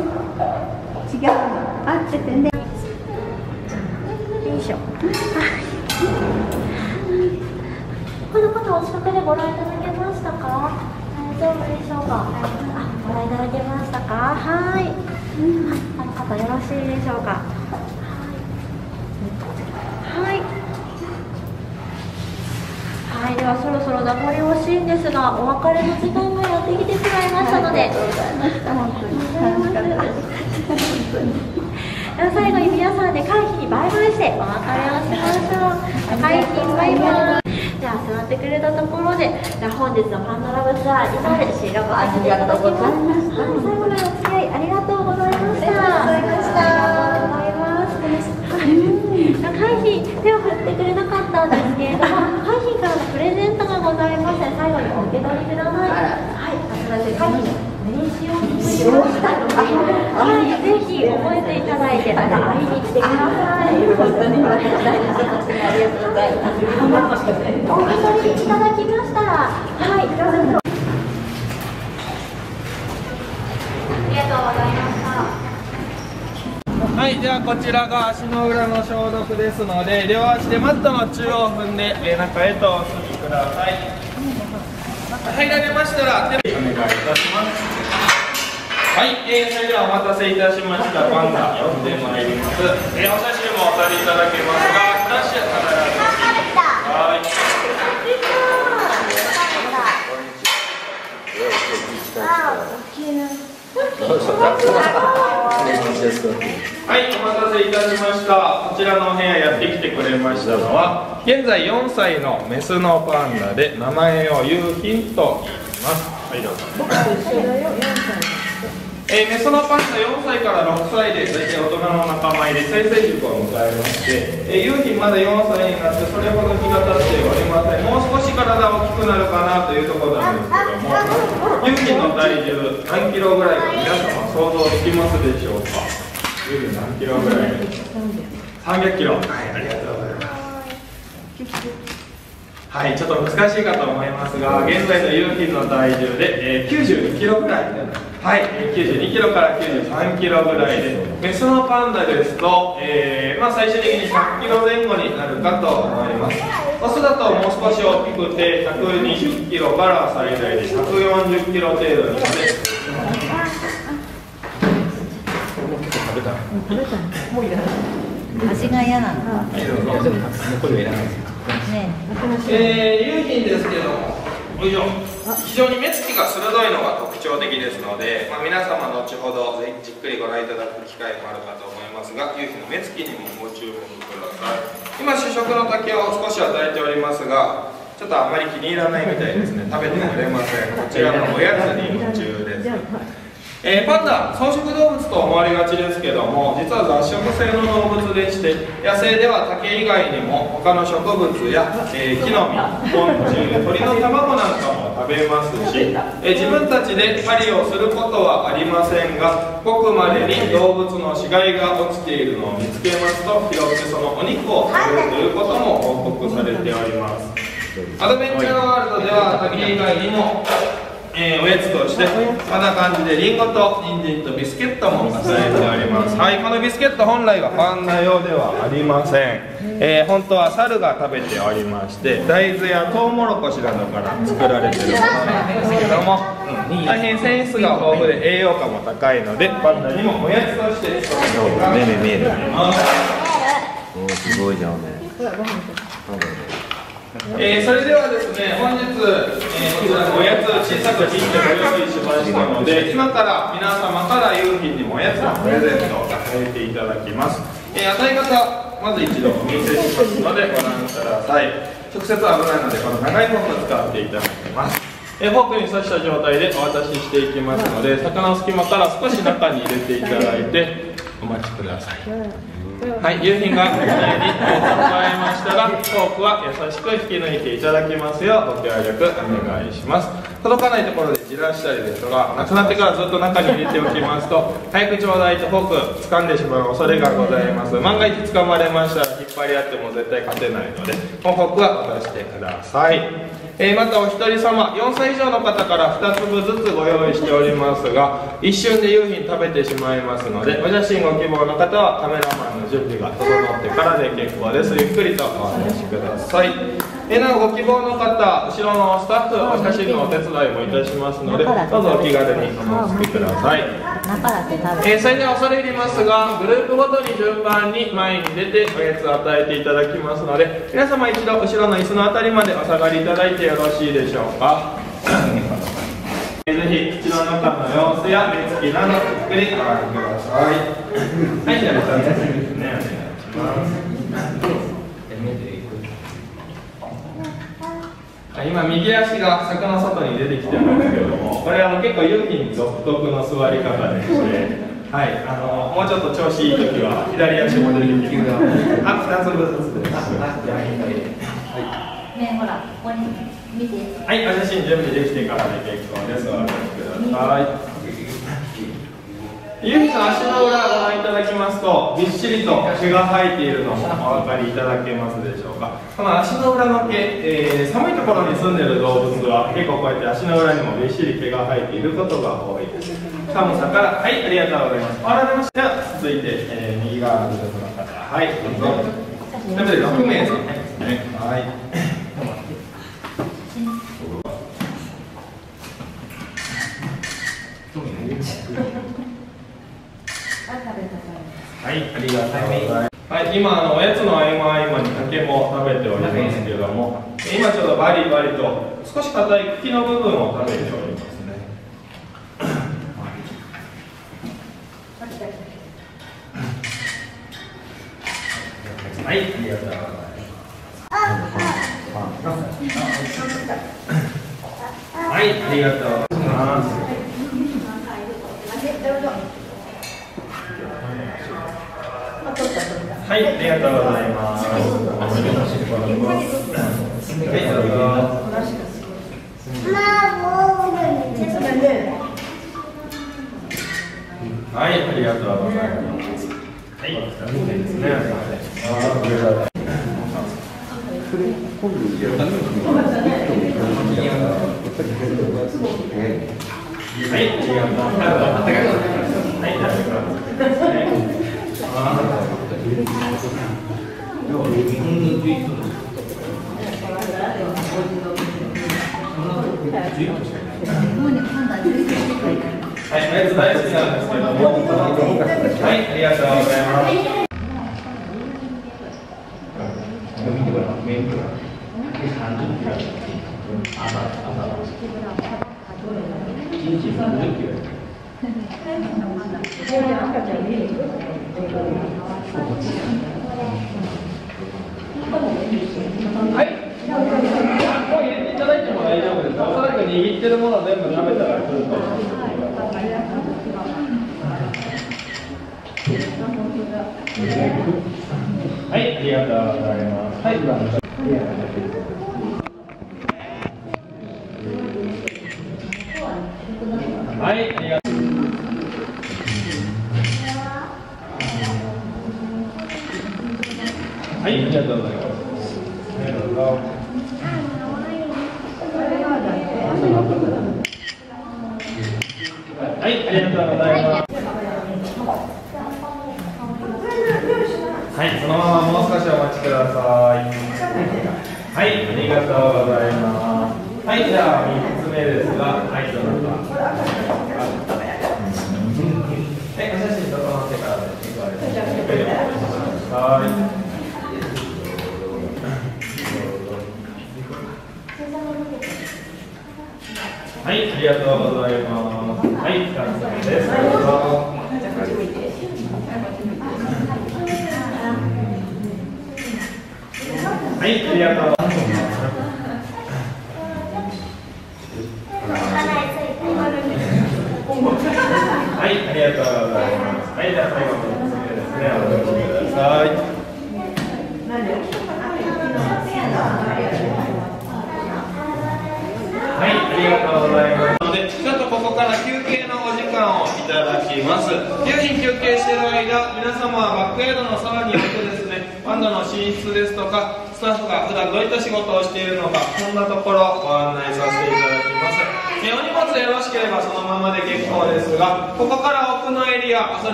い。くでご覧いただけましたか？大丈夫でしょうか？あ、ご覧いただけましたか？はい。はい、あの方よろしいでしょうか？はい。はい。はい、ではそろそろ名残惜しいんですが、お別れの時間がやってきてしまいましたので。では最後に皆さんで会議にバイバイしてお別れをしましょう。会議バイバイ。では座ってくれたところで、じゃ本日のパンドラブツアー以上で終了させていただきます。はい最後までお付き合いありがとうございました。ありがとうございます。会費手を振ってくれなかった。んですけれども、会費からのプレゼントがございまして、最後にお受け取りください。はい、会費の名刺をので、はい、ぜひ覚えていただいて、また会いに来てください。本当にありがとうございます。お受け取りいただきました、はい、どうぞ。ありがとうございました。はい、ではこちらが足の裏の消毒ですので、両足でマットの中央を踏んで、え中へとお進みください。入られましたら、手をお願いいたします。はい、えー、それではお待たせいたしましたパンダ呼んでまいります。えー、お写真もお撮りいただけますが、フラッシュ必ず。はい。はい、お待たせいたしました。こちらのお部屋やってきてくれましたのは、現在4歳のメスのパンダで、名前をユーヒンと言います。はい、どうぞ。ええーメスのパンダ4歳から6歳で大体大人の仲間入り再生熟を迎えまして、えー、夕日まだ4歳になってそれほど日が経っておりません。もう少し体大きくなるかなというところなんですけども夕日の体重何キロぐらいか皆様想像できますでしょうか？夕日何キロぐらい？300キロ。はいありがとうございますはい、ちょっと難しいかと思いますが、現在の夕日の体重で、えー、92キロぐらい、はい、えー92キロから93キロぐらいで、メスのパンダですと、えーまあ、最終的に100キロ前後になるかと思います。オスだともう少し大きくて、120キロから最大で140キロ程度にまで。味が嫌なのはい、どうぞ。ねえ。ー、夕日ですけども、よいしょ非常に目つきが鋭いのが特徴的ですので、まあ、皆様後ほどぜひじっくりご覧いただく機会もあるかと思いますが夕日の目つきにもご注目ください。今主食の竹を少し与えておりますがちょっとあまり気に入らないみたいですね。食べてくれません。こちらのおやつに夢中です。えーパンダ草食動物と思われがちですけども実は雑食性の動物でして野生では竹以外にも他の植物や、えー木の実昆虫鳥の卵なんかも食べますし、えー自分たちで狩りをすることはありませんがごくまれに動物の死骸が落ちているのを見つけますと拾ってそのお肉を食べるということも報告されております。アドベンチャーワールドでは竹以外にもえーおやつとしてこんな感じでリンゴと人参とビスケットも与えております。はいこのビスケット本来はパンダ用ではありません、えー本当は猿が食べておりまして大豆やトウモロコシなどから作られているものなんですけども、うん大変繊維質が豊富で栄養価も高いのでパンダにもおやつとして使う目目見える。ますおーすごいじゃんねえーそれではですね、本日、えーこちらのおやつ小さく切ってご用意しましたので、今から皆様から夕日にもおやつのプレゼントを与えていただきます。えー与え方、まず一度お見せしますのでご覧ください。直接危ないので、この長いフォークを使っていただきます。えフォークに刺した状態でお渡ししていきますので、魚の隙間から少し中に入れていただいて、お待ちください。はい、夕日がきれいに加えましたら、フォークは優しく引き抜いていただきますようご協力お願いします。届かないところでじらしたりですとか、なくなってからずっと中に入れておきますと、早くちょうだいとフォーク掴んでしまう恐れがございます。万が一掴まれましたら引っ張り合っても絶対勝てないので、このフォークは渡してください。えーまたお一人様4歳以上の方から2粒ずつご用意しておりますが一瞬で夕日に食べてしまいますのでお写真ご希望の方はカメラマンの準備が整ってからで結構です。ゆっくりとお話しくださいえーなおご希望の方後ろのスタッフお写真のお手伝いもいたしますのでどうぞお気軽にお持ちください。えーそれでは恐れ入りますがグループごとに順番に前に出ておやつを与えていただきますので皆様一度後ろの椅子のあたりまでお下がりいただいてよろしいでしょうか。ぜひ口の中の様子や目つきなどゆっくりご覧ください。はいじゃあ2つですね。お願いしますあ今右足が柵の外に出てきてますけれどもこれあの結構勇気に独特の座り方でしてはいあのもうちょっと調子いい時は左足も出てきてあ二粒ずつです。ね。ほらここに見て。はい、お写真準備できてからで結構です。お渡しください。ゆうきの足の裏をご覧いただきますと、びっしりと毛が生えているのもお分かりいただけますでしょうか。この足の裏の毛、えー寒いところに住んでいる動物は結構こうやって足の裏にもびっしり毛が生えていることが多いです。寒さから、はい、ありがとうございます。終わられましたら、続いて、えー右側の方、はい、どうぞ。ということで6名様ですね。はい。はい、ありがとうございます。はい、今あのおやつの合間合間に竹も食べておりますけれども、今ちょっとバリバリと少し硬い茎の部分を食べておりますね。はい、ありがとうございます。はい、ありがとうございます。はい、ありがとうございます。はい、どうぞ。はい、ありがとうございます。はい、お疲れ様ですね。はい、ありがとう。はい、大丈夫です。はいはい、あいつ大好きなんですけども。はい、ありがとうございます。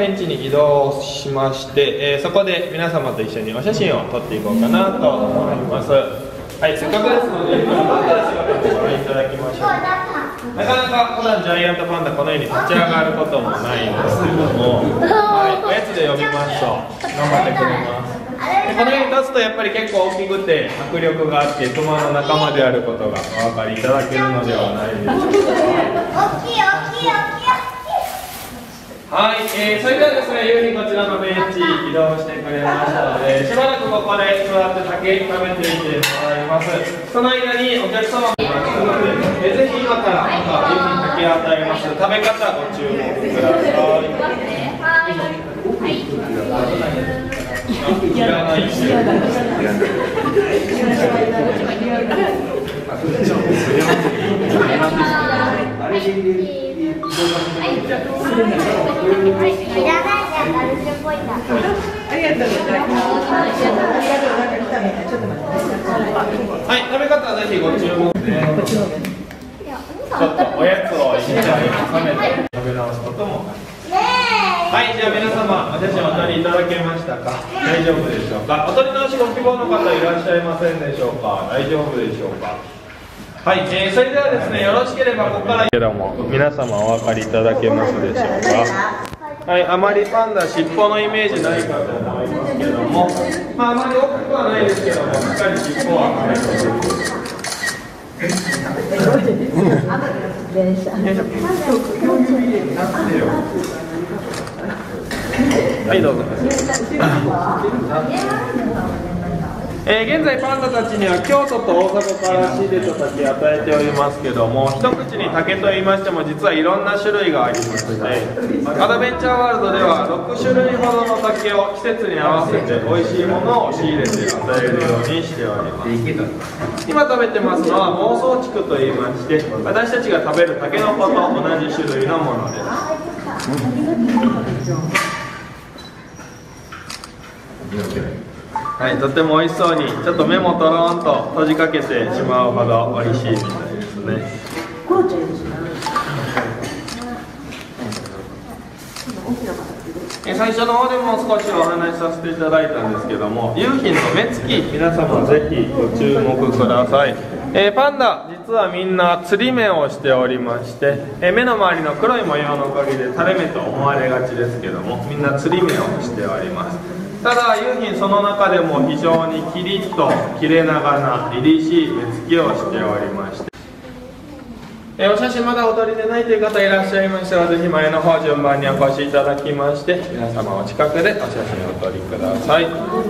ベンチに移動しまして、えーそこで皆様と一緒にお写真を撮っていこうかなと思います。はい、せっかくですので、このパンダの姿をご覧いただきましょう。なかなか普段ジャイアントパンダこのように立ち上がることもないんですけども、はい、おやつで呼びましょう頑張ってくれますでこのように立つとやっぱり結構大きくて迫力があって熊の仲間であることがお分かりいただけるのではないでしょうかはい、えー、それではですね、夕日こちらのベンチ移動してくれましたので、しばらくここで座って竹食べていてもらいます。その間にお客様もいますので、えーぜひ今からまた夕日竹与えます。食べ方ご注目ください。い。らない。し。はい、食べ方はぜひご注目で。ちょっとおやつを一緒に挟めて。食べ直すこともはい、じゃあ皆様、お写真お撮りいただけましたか？大丈夫でしょうか？お撮り直しご希望の方いらっしゃいませんでしょうか？大丈夫でしょうか？はい、えーそれではですね、よろしければここからけども皆様お分かりいただけますでしょうか？はい、あまりパンダ尻尾のイメージないかと思いますけどもまあ、あまり大きくはないですけどもしっかり尻尾は生えて。いますはいどうぞ えー現在パンダたちには京都と大阪から仕入れた竹与えておりますけども一口に竹と言いましても実はいろんな種類がありましてアドベンチャーワールドでは6種類ほどの竹を季節に合わせて美味しいものを仕入れて与えるようにしております。今食べてますのは妄想竹と言いまして私たちが食べるタケノコと同じ種類のものです。はい、とても美味しそうにちょっと目もとろんと閉じかけてしまうほど美味しいみたいですね。最初の方でも少しお話しさせていただいたんですけども夕日の目つき皆様ぜひご注目ください、えーパンダ実はみんな釣り目をしておりまして、えー目の周りの黒い模様のおかげで垂れ目と思われがちですけどもみんな釣り目をしております。ただ夕日その中でも非常にキリッと切れ長な凛々しい目つきをしておりまして。えお写真まだお撮りでないという方いらっしゃいましたらぜひ前の方順番にお越しいただきまして皆様お近くでお写真をお撮りください。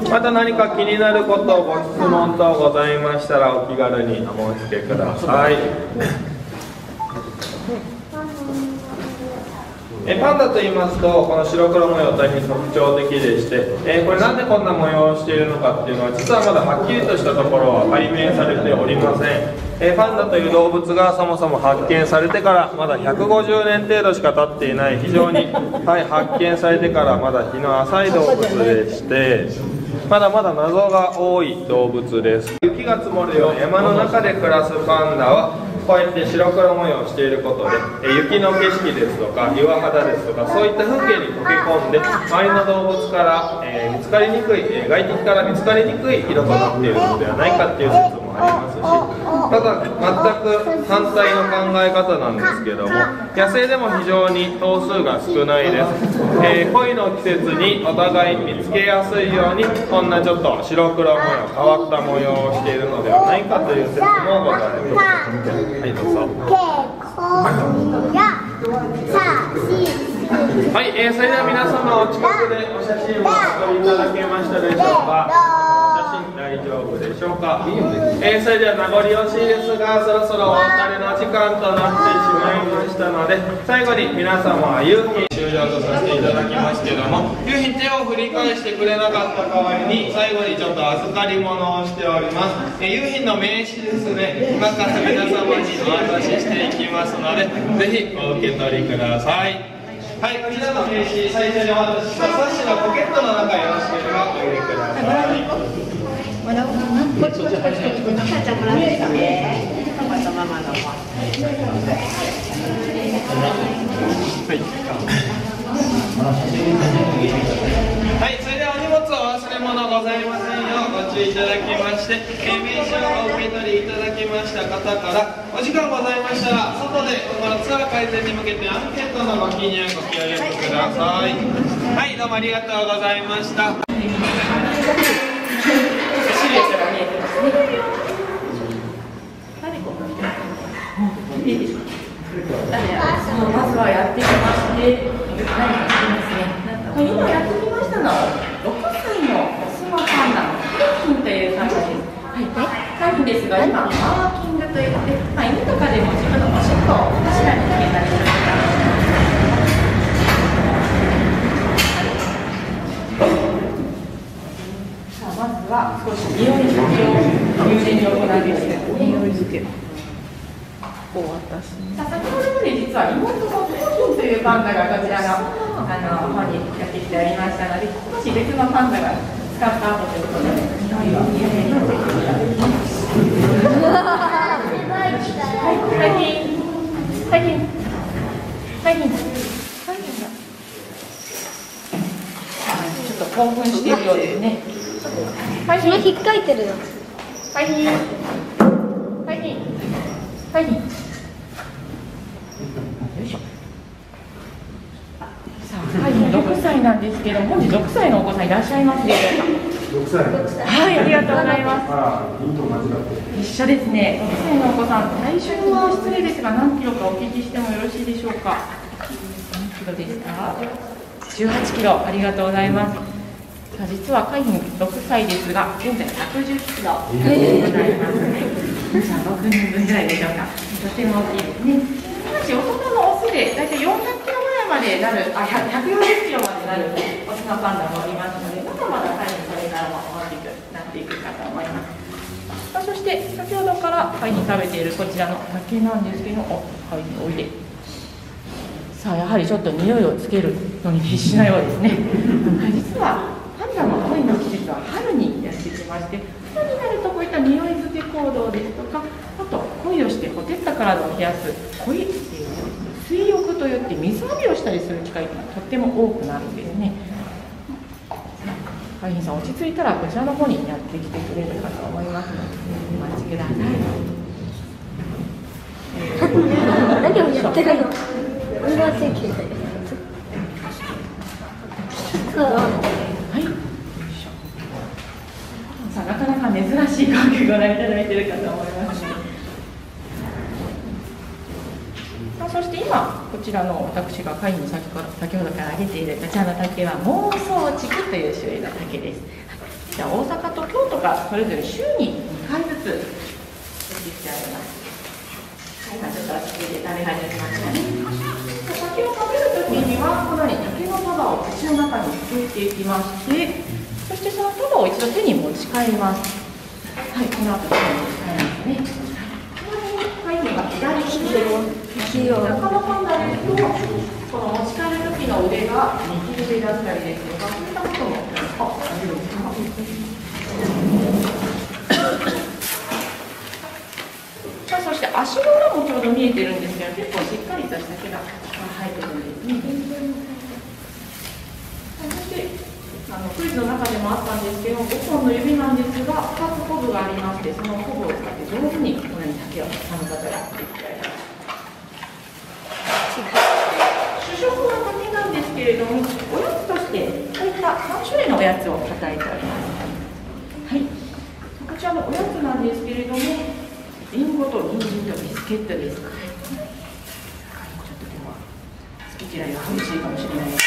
また何か気になることご質問等ございましたらお気軽にお申し付けください。えパンダと言いますとこの白黒模様大変特徴的でして、えーこれなんでこんな模様をしているのかっていうのは実はまだはっきりとしたところは解明されておりません、えーパンダという動物がそもそも発見されてからまだ150年程度しか経っていない非常に、はい、発見されてからまだ日の浅い動物でしてまだまだ謎が多い動物です。雪が積もるよう山の中で暮らすパンダはこうやって白黒模様をしていることで雪の景色ですとか岩肌ですとかそういった風景に溶け込んで周りの動物から、えー見つかりにくい、外敵から見つかりにくい色となっているのではないかっていう説もただ全く反対の考え方なんですけども野生でも非常に頭数が少ないです、えー恋の季節にお互い見つけやすいようにこんなちょっと白黒模様変わった模様をしているのではないかという説もございますはいどうぞはい、えー、それでは皆様お近くでお写真をお撮りいただけましたでしょうか。丈夫でしょうか、えー、それでは名残惜しいですがそろそろお別れの時間となってしまいましたので最後に皆様は夕日終了とさせていただきますけども夕日手を振り返してくれなかった代わりに最後にちょっと預かり物をしております、えー、夕日の名刺ですね。今から皆様にお渡ししていきますのでぜひお受け取りください。はい、こちらの名刺、最初にお渡しした冊子のポケットの中よろしければお入れください。はい、それではお荷物お忘れ物ございませんようご注意いただきまして、え名刺をお受け取りいただきました方からお時間ございましたら外でこのツアー改善に向けてアンケートのご記入ご協力ください。はいどうもありがとうございました。まずはやってみまして、はい、ますね。今やってみましたの、6歳のオスのパンダのカーキンというパンダです。はい、カーキンですが、今、マーキングといって、まあ、犬とかでも自分のおしっこを柱につけたりする方さあ、まずは少し匂い付けを入念に行うんですけど、匂い付け。さあ先ほどまで実は妹のトキンというパンダがこちらのあの方にやってきておりましたので少し別のパンダが使った後ということで匂いを入念につけていただきますはい最近最近最近ちょっと興奮しているようですね最近引っかいてるよ。最近最近最近よいしょ。さあ、はい、6歳なんですけど、本日6歳のお子さんいらっしゃいますでしょうか？はい、ありがとうございます。一緒ですね。6歳のお子さん、体重は失礼ですが、何キロかお聞きしてもよろしいでしょうか？何キロですか。18キロ。ありがとうございますさあ実は海浜6歳ですが現在110キロでございますねじゃあ6人分ぐらいでしょうか。とても大きいですね。しかし大人のオスで大体400キロぐらいまでなるあ100 140キロまでなるオスのパンダもおりますのでまだまだ海にこれからも大きくなっていくかと思います。そして先ほどから貝に食べているこちらの竹なんですけどもお貝においでさあやはりちょっと匂いをつけるのに必死なようですね。実はパンダの恋の季節は春にやってきまして春になるとこういった匂いづけ行動ですとかあと恋をしてほてった体を冷やす恋っていう水浴といって水浴びをしたりする機会がとっても多くなるんですね。海浜さん落ち着いたらこちらの方にやってきてくれるかと思いますのでお待ちください。何をやってるの？運動神経そうはい。さあ、なかなか珍しい光景ご覧いただいているかと思います。さあ、そして今、こちらの私が会に先から先ほどから挙げているこちらの竹は妄想竹という種類の竹です。じゃあ、大阪と京都がそれぞれ週に2回ずつ設置してあります。今ちょっと落ち着いて食べ始めましたね。竹を食べるときにはこのように竹の束を口の中にすくいていきましてそしてその束を一度手に持ち帰ります。はいこの後手に持ち帰りますね。はい今が左利きで中のパンダですとこの持ち帰る時の腕が右腕だったりですとかそういったこともあ大丈夫です。さあそして足の裏もちょうど見えてるんですけど結構しっかりとした毛が。生えてるんですね。そしてあのクイズの中でもあったんですけど5本の指なんですが2つコブがありましてそのコブを使って上手にこのように竹を噛むことができてあります。主食は竹なんですけれどもおやつとしてこういった3種類のおやつを与えております。はい、こちらのおやつなんですけれどもリンゴと人参とビスケットです。ちょっとでも好き嫌いが激しいかもしれないです。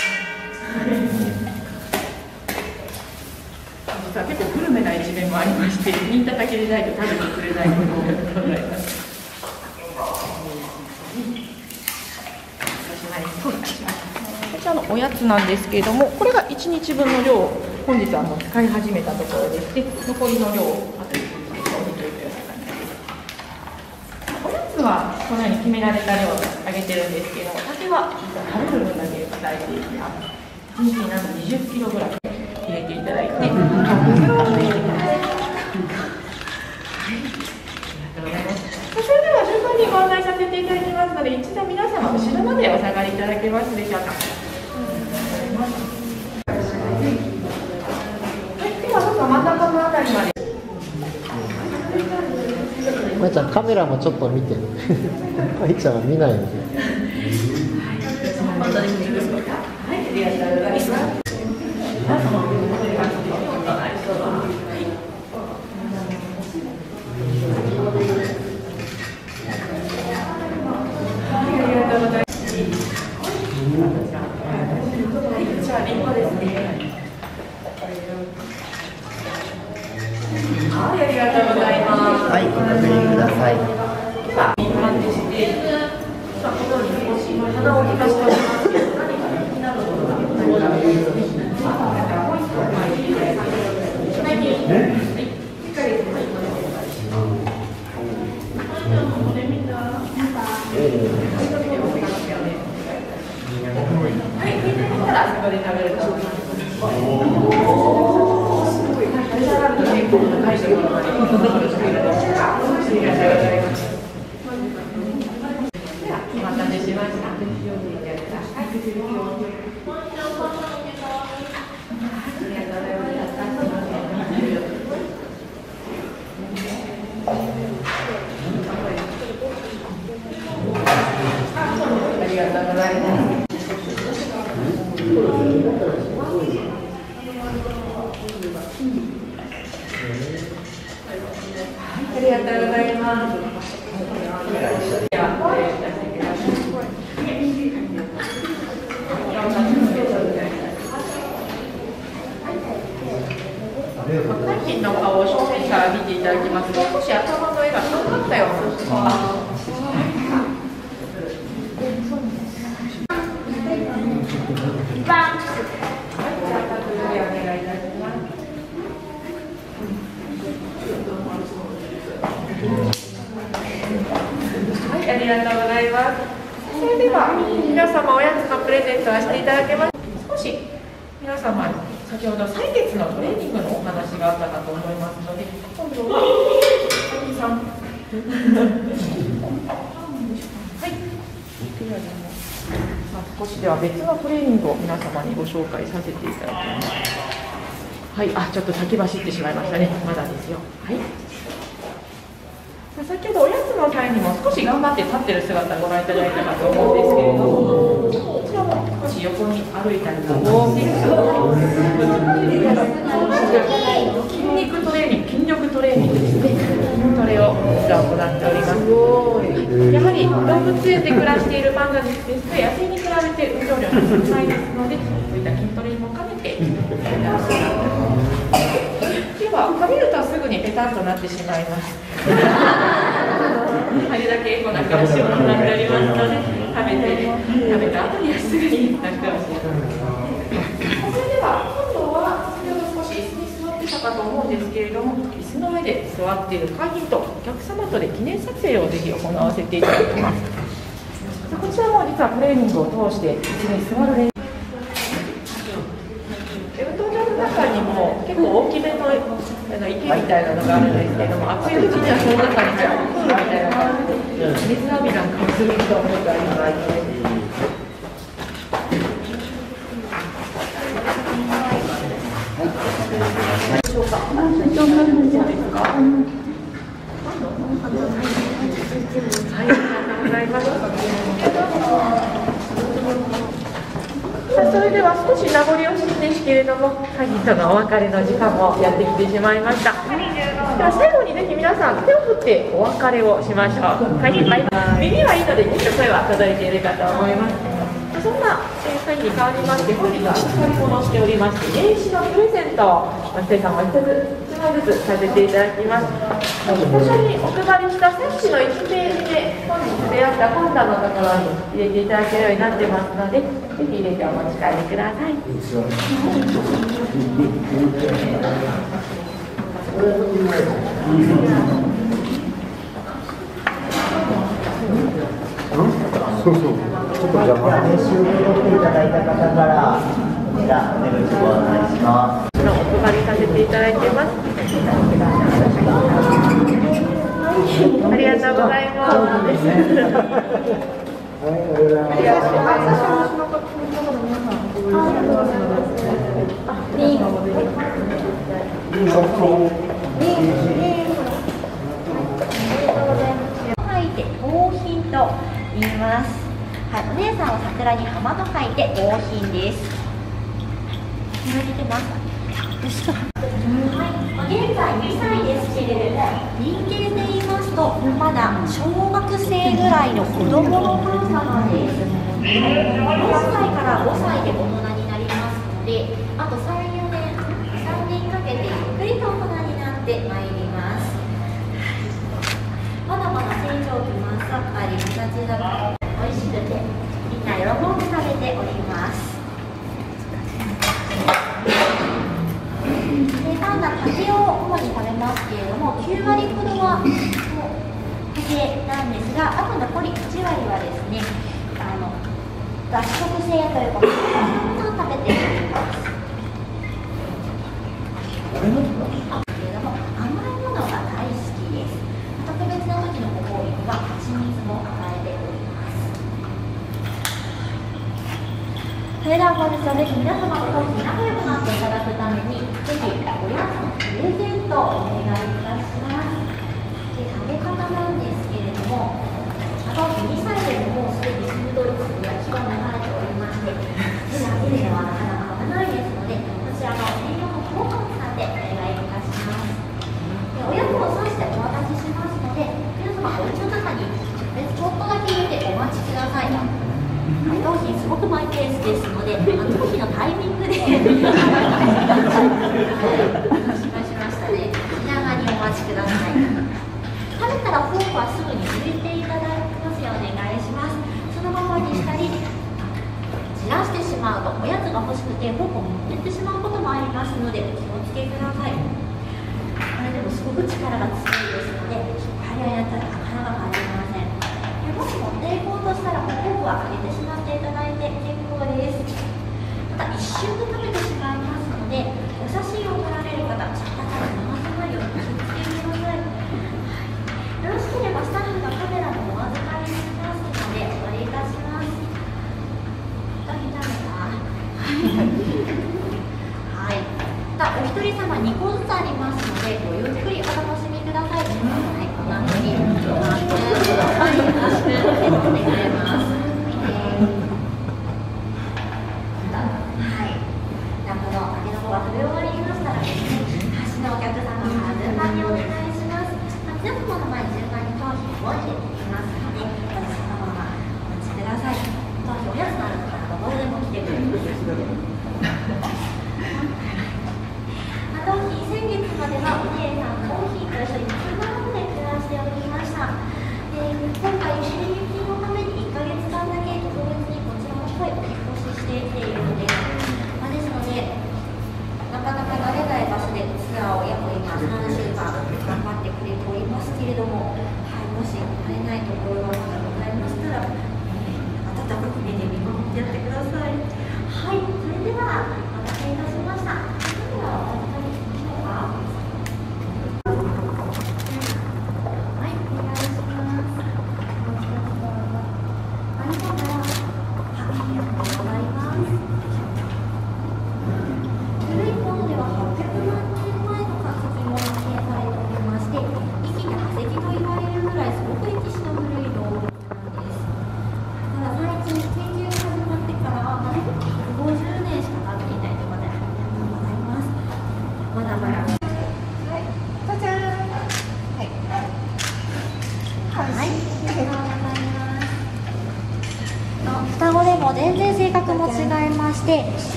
実は結構グルメな一面もありまして、新田竹でないと食べてくれないものがございます。こちらのおやつなんですけれども、これが1日分の量を本日はもう使い始めたところでして、残りの量をあとで消費というような感じです。おやつはこのように決められた量をあげてるんですけど、竹は実は食べる分だけ伝えていきます。1日なんと20キロぐらい入れていただいて、半分ずつ食べていきます。はい、ありがとうございます。それでは順番にご案内させていただきますので、一度皆様後ろまでお下がりいただけますでしょうか。はい、ではどうぞ真ん中のあたりまで。まいちゃんカメラもちょっと見てまい ちゃんは見ないの？ではい、ありがとうございます。はい、ありがとうございます。はい、こちらリンゴですね。はい、ありがとうございます。はいご確認ください今、民間でして、今このように少し鼻を利かしておりますけど、何か気になることが何かありますね。あ、だからもう一個前に、はい、はい、しっかりとはい、これでお願いします。これ見た。はい、見てみたら、そこで食べると思います。すごい、はい、召し上がると結構高いところまで。ありがとうございます。お待たせしました。ありがとうございます。ありがとうございます。では、お願いさせてください。海浜の顔を正面から見ていただきますと少し頭の絵が遠かったようなはい、ありがとうございます。それでは皆様おやつのプレゼントはしていただけます。少し皆様先ほど採血のトレーニングの話があったかと思いますので、今度はあきさん。はい。さあ少しでは別のトレーニングを皆様にご紹介させていただきます。はい、あ、ちょっと先走ってしまいましたね。まだですよ。はい。先ほどおやつの際にも少し頑張って立ってる姿ご覧いただいたかと思うんですけれども少し横に歩いたりとか筋肉トレーニング筋力トレーニングですねそれを実は行っておりますやはり動物園で暮らしているパンダですと野生に比べて運動量が少ないですのでそういった筋トレにも兼ねてでは食べるとすぐにペタッとなってしまいます。あれだけエコな暮らしを行っておりますので食べて食べた後にはすぐになってほしいそれでは今度は先ほど少し椅子に座ってたかと思うんですけれども椅子の上で座っている会員とお客様とで記念撮影をぜひ行わせていただきます。こちらも実はトレーニングを通して椅子に座る練習運動場の中にも結構大きあの池みたいなのがあるんですけども、暑いうちにはその中にジャンププールみたいな感じで水浴びなんかをす。る人もよくあります。はい、ありがとうございます。さあそれでは少し名残惜しいんですけれども、会議とのお別れの時間もやってきてしまいました。では最後にぜひ皆さん手を振ってお別れをしましょう。はい、バイバイ。耳はいいので、きっと声は届いているかと思います。そんなえー会に変わりまして、本日は使い物をしておりまして、名刺のプレゼントを松井さんも一つ一枚ずつさせていただきます。最初にお配りした冊子の1ページで、本日出会ったパンダのところに入れていただけるようになってますので、ぜひ入れてお持ち帰りください。そうそう。ちょっと邪魔。練習を取っていただいた方から、こちら、お願いします。お配りさせていただいてます。ありがとうございます。書いて盗品と言います。はい、お姉さんは桜に浜と書いて盗品です。見られてます。はい、現在2歳ですけれども、人間で言いますと、まだ小学生ぐらいの子供のパン様です。4歳から5歳で大人になりますので、あと3、4年、3年かけてゆっくりと大人になってまいります。まだまだ成長期真っ盛り形だから美味しくてみんな喜んで食べておりますでパンダ竹を主に食べますけれども9割ほどはもう竹なんですがあと残り1割はですねあの脱食性というか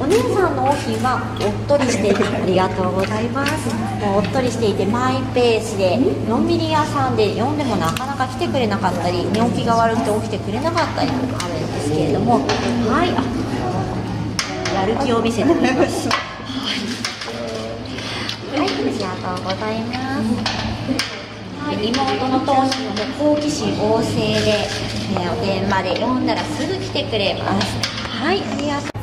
お姉さんのオフはおっとりしていてありがとうございますもうおっとりしていてマイペースでのんびり屋さんで読んでもなかなか来てくれなかったり寝起きが悪くて起きてくれなかったりとかあるんですけれどもはいやる気を見せてくれますはいありがとうございますはい、妹の当人も好奇心旺盛で、え、お電話で読んだらすぐ来てくれます。はい、ありがとう。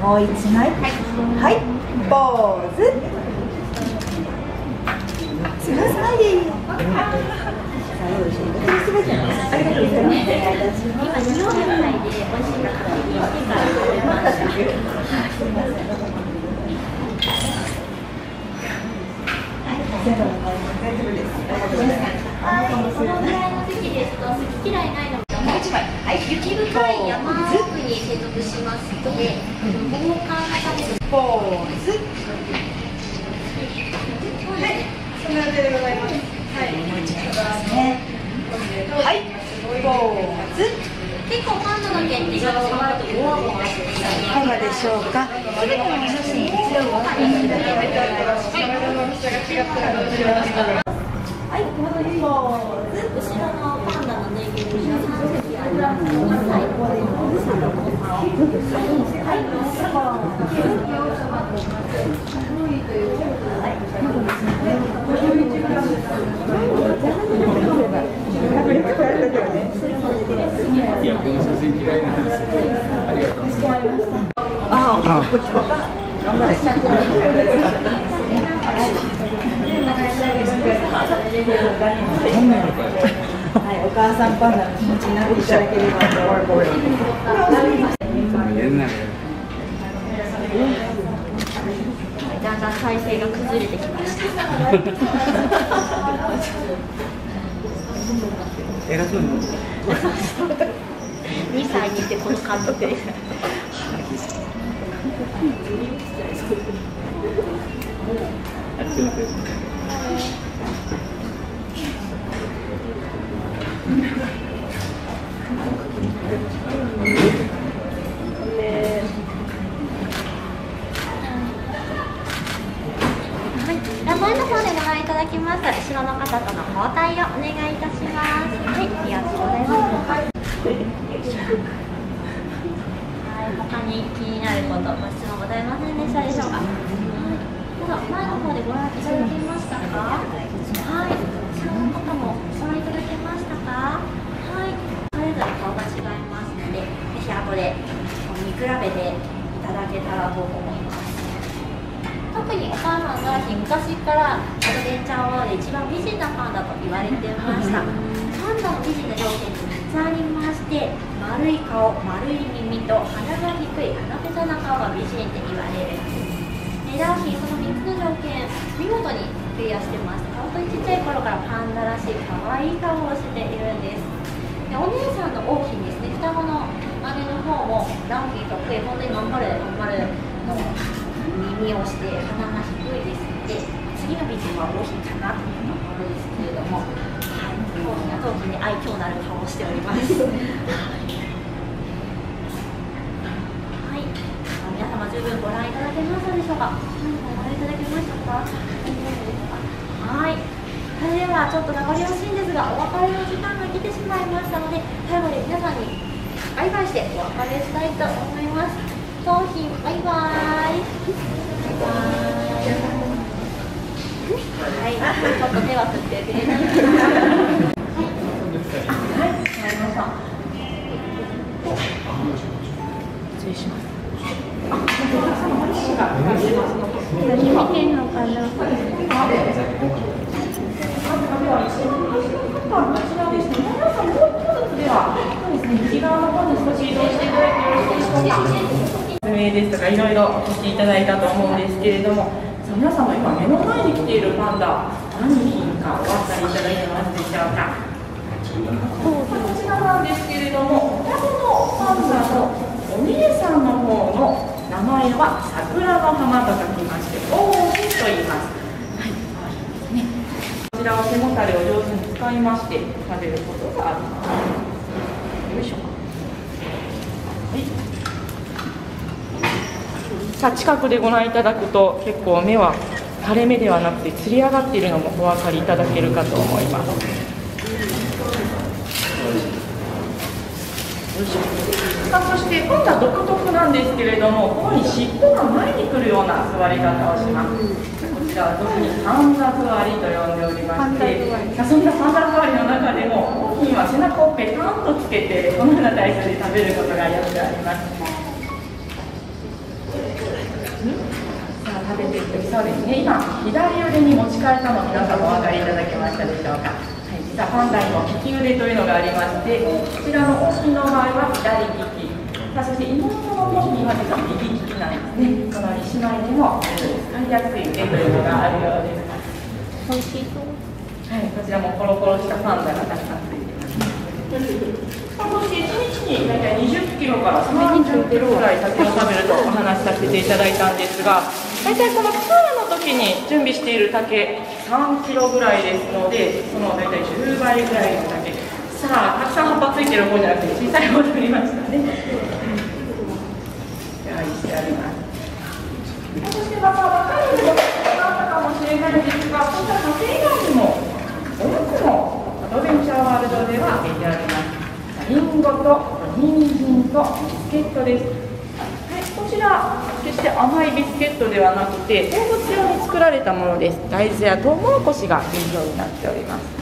もう一枚はいポーズすごいスマイリーさあよろしいありがとうございます今、匂いを嗅いで美味しかったので、手から。大丈夫ですはい、このぐらいの席ですと好き嫌いないので、はい、雪深い山奥に接続しますので、防寒のためにポーズ。はいその予定でございますはいもう一度ですねはいポーズ。結構パンダの毛って触るとゴワゴワしてきたいかがでしょうかすべての写真一度ご覧いただいておりますはいポーズ後ろのパンダのぬいぐるみが3匹ありますので、最後ではい、お母さんパンダの気持ちになっていただければと思います。だんだん体勢が崩れてきました。2歳にしてこの監督です。はい、ラボの方でご覧いただきます。後ろの方との交代をお願いたします。はい、ありがとうございます。はい、他に気になること、ご質問ございましたでしょうか。はい、どうぞ前の方でご覧いただけましたか？はい、後ろの方もご覧いただけましたか？はい、それぞれ顔が違いますので、ぜひ後で見比べていただけたらと思います。特にお母さんが昔からアドベンチャーワールドで一番美人なパンダと言われてましたパンダの美人の条件って3つありまして丸い顔丸い耳と鼻が低い鼻ペタな顔が美人って言われるんですダーシーその3つの条件見事にクリアしてます。本当にちっちゃい頃からパンダらしい可愛い顔をしているんです。でお姉さんの王妃ですね。双子の姉の方もランキーとって本当にまん丸でまん丸の耳をして鼻が低いですので次の美人は王妃かなというところですけれども、はい、王妃が当時に愛嬌のある顔をしております。はい、皆様十分ご覧いただけましたでしょうか？ご覧いただけましたか？はい。それではちょっと名残惜しいんですがお別れの時間が来てしまいましたので最後に皆さんにバイバイしてお別れしたいと思います。商品バイバイ。バイバイ。はい、ちょっと手は振ってくれない。はい、はい、わかりました。失礼します。何見てんのかな。右側の方に少し移動していただいてよろしいでしょうか。説明名ですとかいろいろお聞きいただいたと思うんですけれども皆様今目の前に来ているパンダ何品かお分かりいただけますでしょうかこちらなんですけれども双子のパンダのお姉さんの方の名前は桜の花と書きまして王子と言います。はい可愛いねこちらは背もたれを上手に使いまして食べることがあります。よいしょ。さあ近くでご覧いただくと結構目は垂れ目ではなくてつり上がっているのもお分かりいただけるかと思います。よいしょ。さあそして今度は独特なんですけれどもここに尻尾が前に来るような座り方をします。こちらは特にパンダ座りと呼んでおりましてそんなパンダ座りの中でも本人は背中をペタンとつけてこのような体勢で食べることがよくあります。さあ食べていくそうですね。今左腕に持ち替えたの皆さんお分かりいただけましたでしょうか、はい、実はパンダにも利き腕というのがありましてこちらの雄の場合は左利きさあそして妹の本人は実は右利きなんですねこの2姉妹でも使いやすい腕というのがあるようです美味しそうはい、こちらもコロコロしたパンダがたくさんついてます。そして1日に大体20キロから30キロぐらい竹を食べるとお話しさせていただいたんですが、大体このツアーの時に準備している竹3キロぐらいですので、その大体10倍ぐらいの竹。さあ、たくさん葉っぱついてる方じゃなくて小さい方を取りましたね。用意してあります。そしてまた分かるようになったかもしれないんですが、こういった竹以外にもお肉もアドベンチャーワールドでは入れてあります。リンゴと人参とビスケットです。はい、こちら決して甘いビスケットではなくて動物用に作られたものです。大豆やトウモロコシが原料になっております。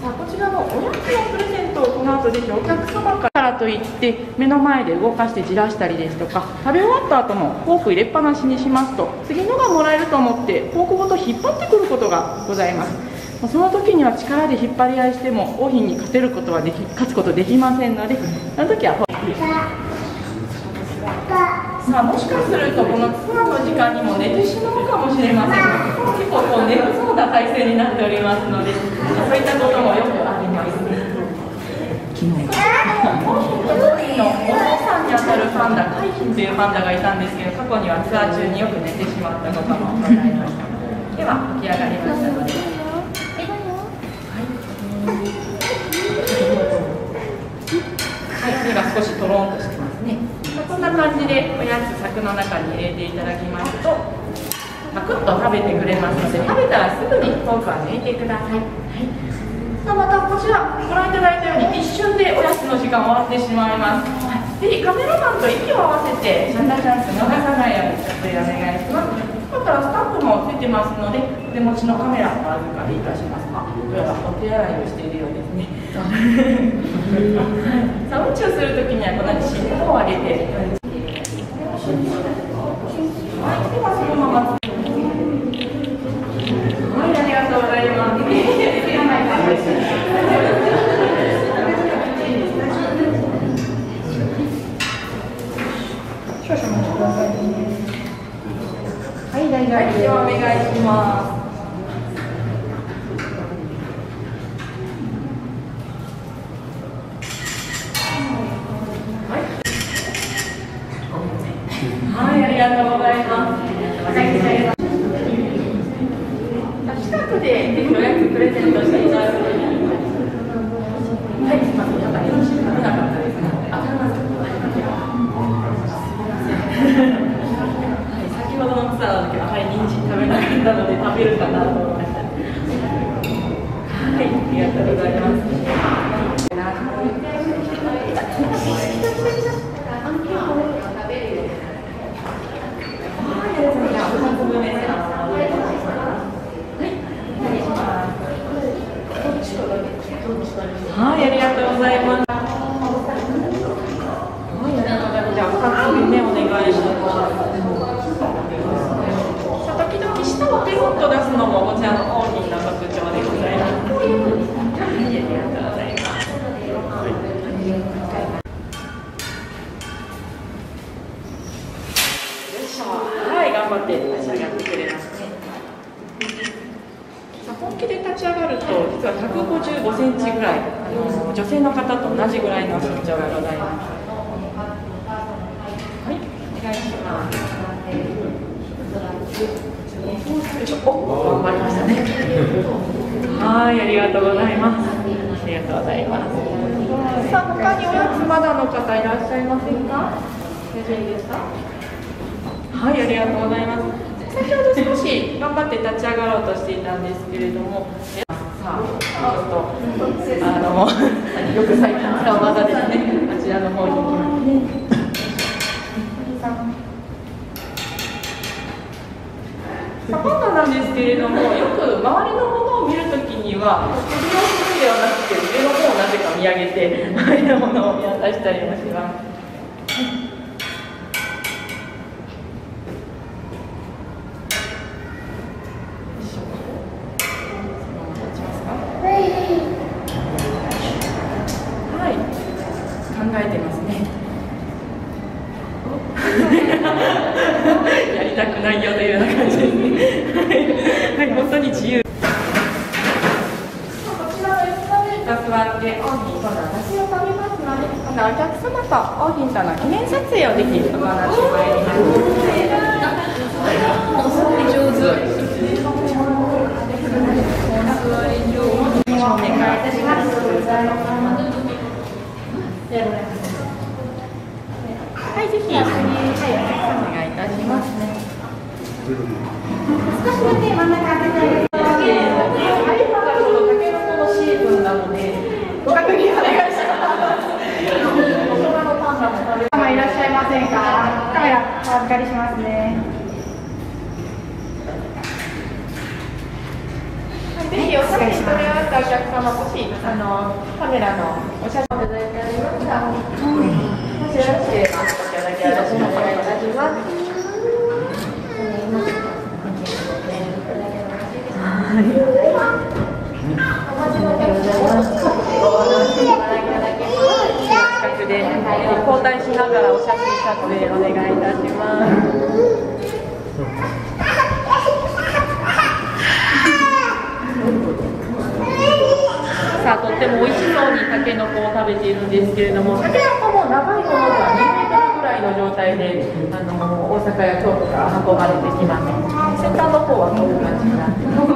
さあこちらのおやつのプレゼントをこの後ぜひお客様からといって目の前で動かしてじらしたりですとか食べ終わった後もフォーク入れっぱなしにしますと次のがもらえると思ってフォークごと引っ張ってくることがございます。その時には力で引っ張り合いしても王品に勝てることはでき勝つことできませんのでその時はフォークですさあもしかするとこのツアーの時間にも寝てしまうかもしれません結構こう眠そうな体勢になっておりますのでそういったこともよくあります昨日のお姉さんにあたるパンダ海浜というパンダがいたんですけど過去にはツアー中によく寝てしまったこともございましたでは起き上がりましたのではい、目が少しとろんとしてますね。こんな感じでおやつ柵の中に入れていただきますと、パクッと食べてくれますので、食べたらすぐにフォークは抜いてください。はい。さあまたこちらご覧いただいたように一瞬でおやつの時間終わってしまいます。はいぜひカメラマンと息を合わせてシャッターチャンス逃さないように撮影お願いします。だからスタッフもついてますのでお、手持ちのカメラお預かりいたします。あ、どうやらお手洗いをしているようですね。さあ、うんちをするときにはこのように尻尾を上げて。お客様、もしあのカメラのお写真いただいてありました。もしよろしければ、こちらだけよろしくお願いいたします。近くで交代しながらお写真撮影お願いいたします。さあとっても美味しそうにタケノコを食べているんですけれどもタケノコも長いものが2メートルぐらいの状態であの大阪や京都から運ばれてきます。先端の方はこういう感じになってます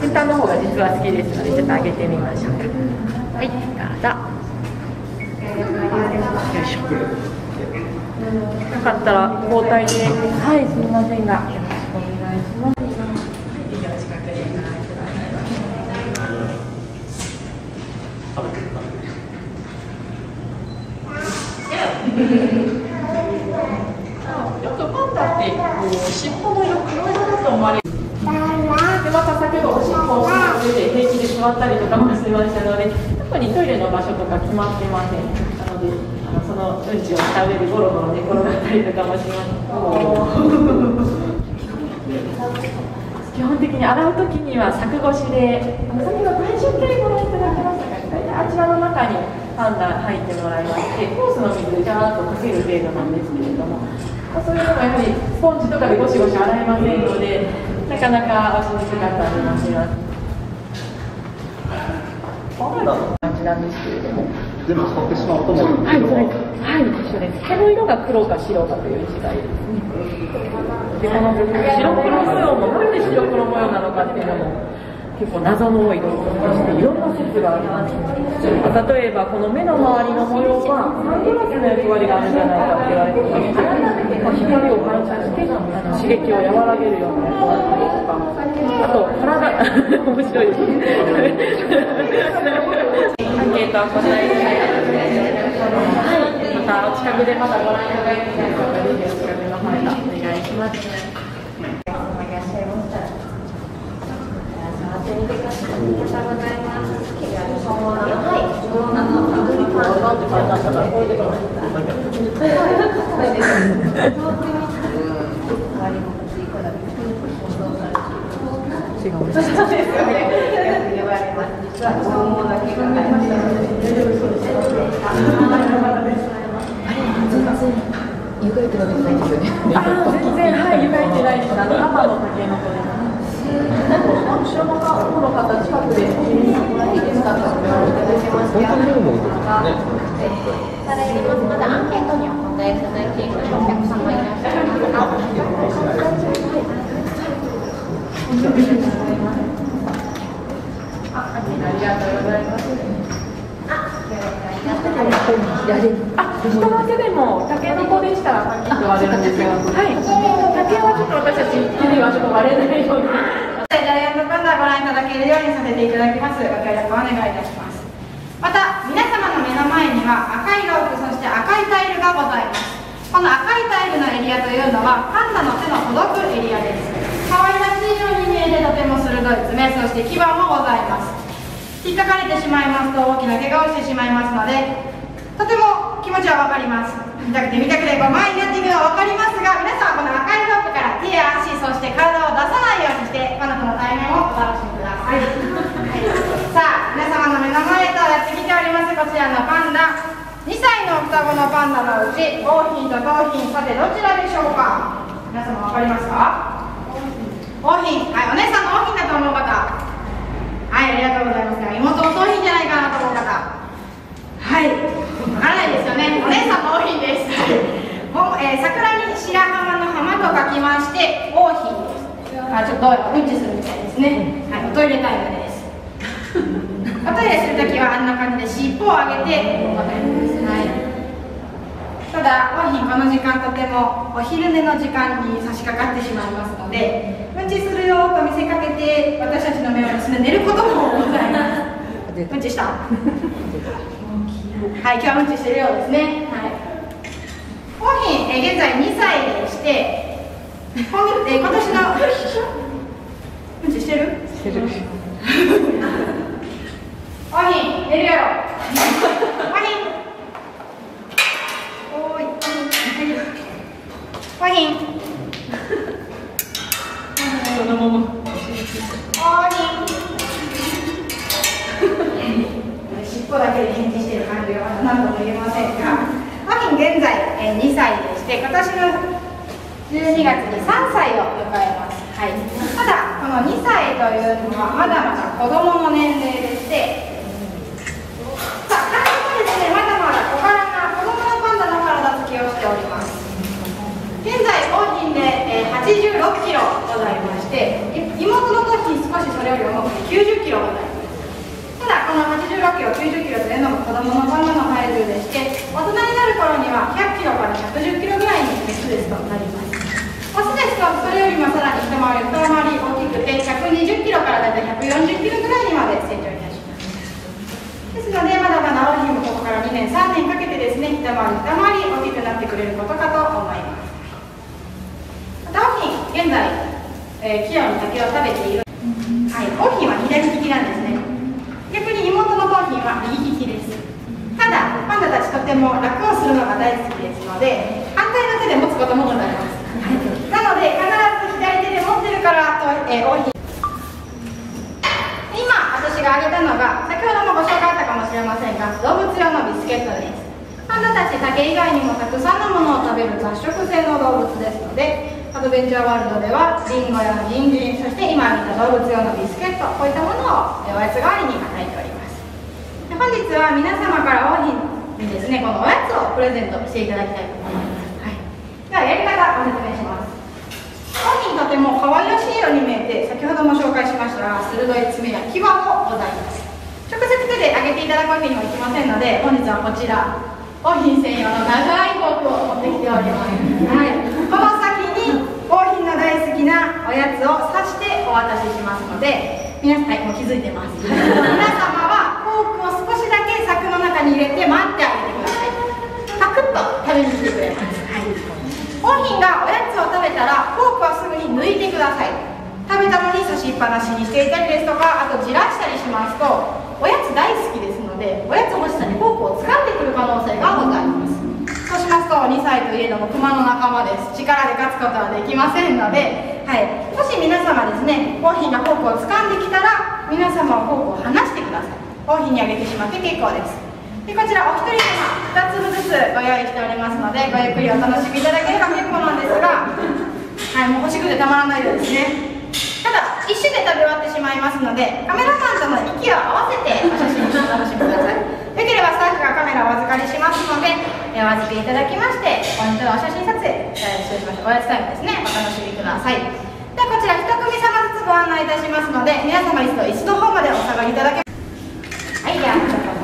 先端の方が実は好きですのでちょっと上げてみましょう。はいどうぞ。よいしょ。よかったら交代で。はいすみませんがよろしくお願いしますぜひお近くでご覧くださいよくパンダってこう尻尾の色黒色だと思われるでまた先ほどおしっこを上で平気で座ったりとかもしてましたので特にトイレの場所とか決まってません。なのであのそのうんちをした上でゴロゴロ寝転がったりとかもします。基本的に洗う時には柵越しで先ほど体重計ご覧いただきましたが大体あちらの中にパンダ入ってもらいましてコースの水でジャーッとかける程度なんですけれども、まあ、そういうのもやはりスポンジとかでゴシゴシ洗えませんのでなかなかおしにくかったりもしますパンダの感じなんですけれども全部触ってしまうともうはい、それはい、一緒です。毛の色が黒か白かという違いですね。で、この白黒模様もなんで白黒模様なのかっていうのも結構謎の多い動物としていろんな説があります。例えばこの目の周りの模様はサングラスの役割があるんじゃないかって言われていまして、まあ光を反射して刺激を和らげるような役割とか、あと体面白いです。アンケートはこんなにはい、またお近くでまだご覧いただいてない方ぜひお近くお願いします。いらっしゃいました。ありがとうございます。はい、あの、パンって書いてあったから、これでこれ。違うんです。そうですよね。あ、全然、はい、湯がいてない。です。後ろの方の方近くでご覧いいです。かってお話いただけます。本当に見るもんねされます。のでアンケートにお答えいただいているお客様いらっしゃいます。か。あ、ありがとうございます。あ、人分けでも、タケノコでしたら、パキッと割れるんです。よ。はい。竹はちょっと私たち、手ではちょっと割れないように。ジャイアントパンダをご覧いただけるようにさせていただきます。ご協力をお願いいたします。また、皆様の目の前には赤いロープ、そして赤いタイルがございます。この赤いタイルのエリアというのは、パンダの手の届くエリアです。可愛らしいように見えてとても鋭い爪、そして牙もございます。引っかかれてしまいますと大きな怪我をしてしまいますので、とても気持ちはわかります。見たくて見たくてこう前になっていくのはわかりますが、皆さんはこの赤いロープから手や足、そして体を出さないようにして、パンダとの対面をお楽しみください。はい、さあ、皆様の目の前とやってきておりますこちらのパンダ、2歳の双子のパンダのうち、桜浜と桃浜、さてどちらでしょうか？皆様わかりますか？桜浜、はい、お姉さんの桜浜だと思う方。はい、ありがとうございます。妹の桃浜じゃないかなと思う方。はい、わからないですよね。お姉さんの桜浜です。もう、えー桜に白浜の浜と書きまして、桜浜です。あ、ちょっとどうんちするみたいですね。はい、おトイレタイムです。おトイレするときはあんな感じで尻尾を上げておトイレです。はい。ただ、桜浜この時間とてもお昼寝の時間に差し掛かってしまいますので、うんちするよと見せかけて私たちの目を盗んで寝ることもございます。うんちした。はい、今日はうんちしてるようですね。はい。桜浜、えー現在2歳でして、今月、えー今年の。うんちしてる？してる。桜浜、寝るやろ。桜浜。おーい。桜浜。そのまま。桜浜。尻尾だけで返事してる感じがまだ何とも言えませんが、桜浜現在、えー2歳でして、今年の12月に3歳を迎えます。はい、ただ、この2歳というのはまだまだ子供の年齢でして、さあ、体もですね、まだまだ小柄な子供のパンダの体つきをしております。現在、大金で、えー86キロございまして、妹の時少しそれより重くて90キロございます。ただこの86キロ、90キロというのも子供のパンダの体重でして大人になる頃には100キロから110キロぐらいにメスですとなります。オスですとそれよりもさらに一回り二回り大きくて120キロからだいたい140キロぐらいにまで成長いたします。ですのでまだまだ大きもここから2年3年かけてですね一回り二回り大きくなってくれることかと思います。また大き現在、えー、器用に竹を食べている。はい、大きいは左利きなんですね。逆に妹の桃浜は右利きです。ただパンダたちとても楽をするのが大好きですので反対の手で持つこともございます、はいなので必ず左手で持ってるからと、えー、大きい。今私が挙げたのが先ほどもご紹介あったかもしれませんが動物用のビスケットです。パンダたち竹以外にもたくさんのものを食べる雑食性の動物ですのでアドベンチャーワールドではリンゴや人参そして今見た動物用のビスケットこういったものをおやつ代わりに与えております。で本日は皆様から王にですねこのおやつをプレゼントしていただきたいと思います、はい、ではやり方ご説明します。本人とても可愛らしいように見えて先ほども紹介しましたが鋭い爪や牙もございます。直接手であげていただくわけにはいきませんので本日はこちら。王品専用の長いフォークを持ってきております、はい、この先に王品の大好きなおやつを刺してお渡ししますので皆さん、はい、もう気づいてます。皆様はフォークを少しだけ柵の中に入れて待ってあげてください。パクッと食べに来てくれます、はい、本人がおやつを食べたらフォークはすぐに抜いてください。食べたのに差しっぱなしにしていたりですとかあとじらしたりしますとおやつ大好きですのでおやつ欲しさにフォークを掴んでくる可能性がございます2歳といえども熊の仲間です。力で勝つことはできませんので、はい、もし皆様ですねコーヒーがフォークを掴んできたら皆様はフォークを離してください。コーヒーにあげてしまって結構です。でこちらお一人様2粒ずつご用意しておりますのでごゆっくりお楽しみいただければ結構なんですがはいもう欲しくてたまらないようですね。ただ一瞬で食べ終わってしまいますのでカメラマンとの息を合わせてお写真をお楽しみください。よければスタッフがカメラをお預かりしますのでお預けいただきましてポイントのお写真撮影、失礼しましたおやつタイムですね。お楽しみください。ではこちら1組様ずつご案内いたしますので皆様一度一度方までお下がりいただけはいじゃあょっと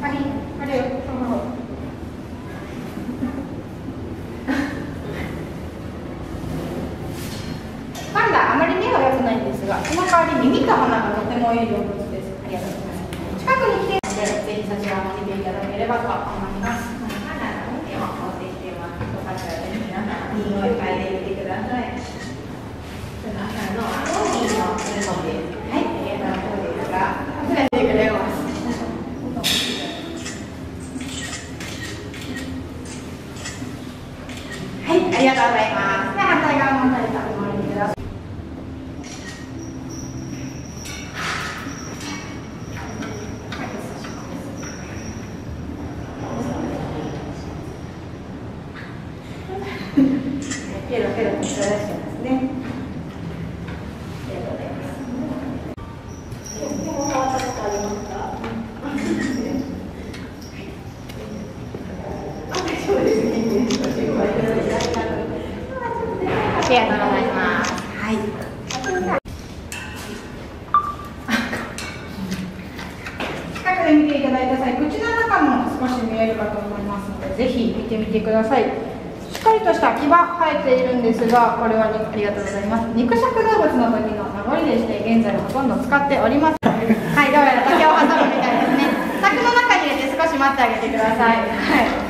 はい、あれよ、その方。パンダ、あまり目は良くないんですが、その代わり耳と鼻がとてもいい動物です。ありがとうございます。近くに来ているので、ぜひそちらも見ていただければと思います。パンダの手を持ってきてます。よかったらぜひ皆さん、いい匂い嗅いでみてください。その朝のアローニーのレモンです。はい、ありがとうございます。触れてくれます。はい、ありがとうございます。では反対側もおりください。ペロペロとしてらっしゃいますね。ありがとうございます。手も触ったことありますか？ありがとうございます。はい。近くで見ていただいた際、口の中も少し見えるかと思いますので、ぜひ見てみてください。しっかりとした牙生えているんですが、これはにありがとうございます。肉食動物の時の名残でして、現在ほとんど使っております。はい、どうやら竹を挟むみたいですね。柵の中に入れて少し待ってあげてください。はい。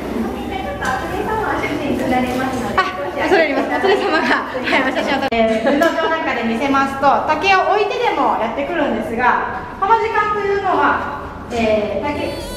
あ、恐れ入ります。お連れ様が、はい、お写真を撮って、運動場なんかで見せますと、竹を置いてでもやってくるんですが、この時間というのは、えー、竹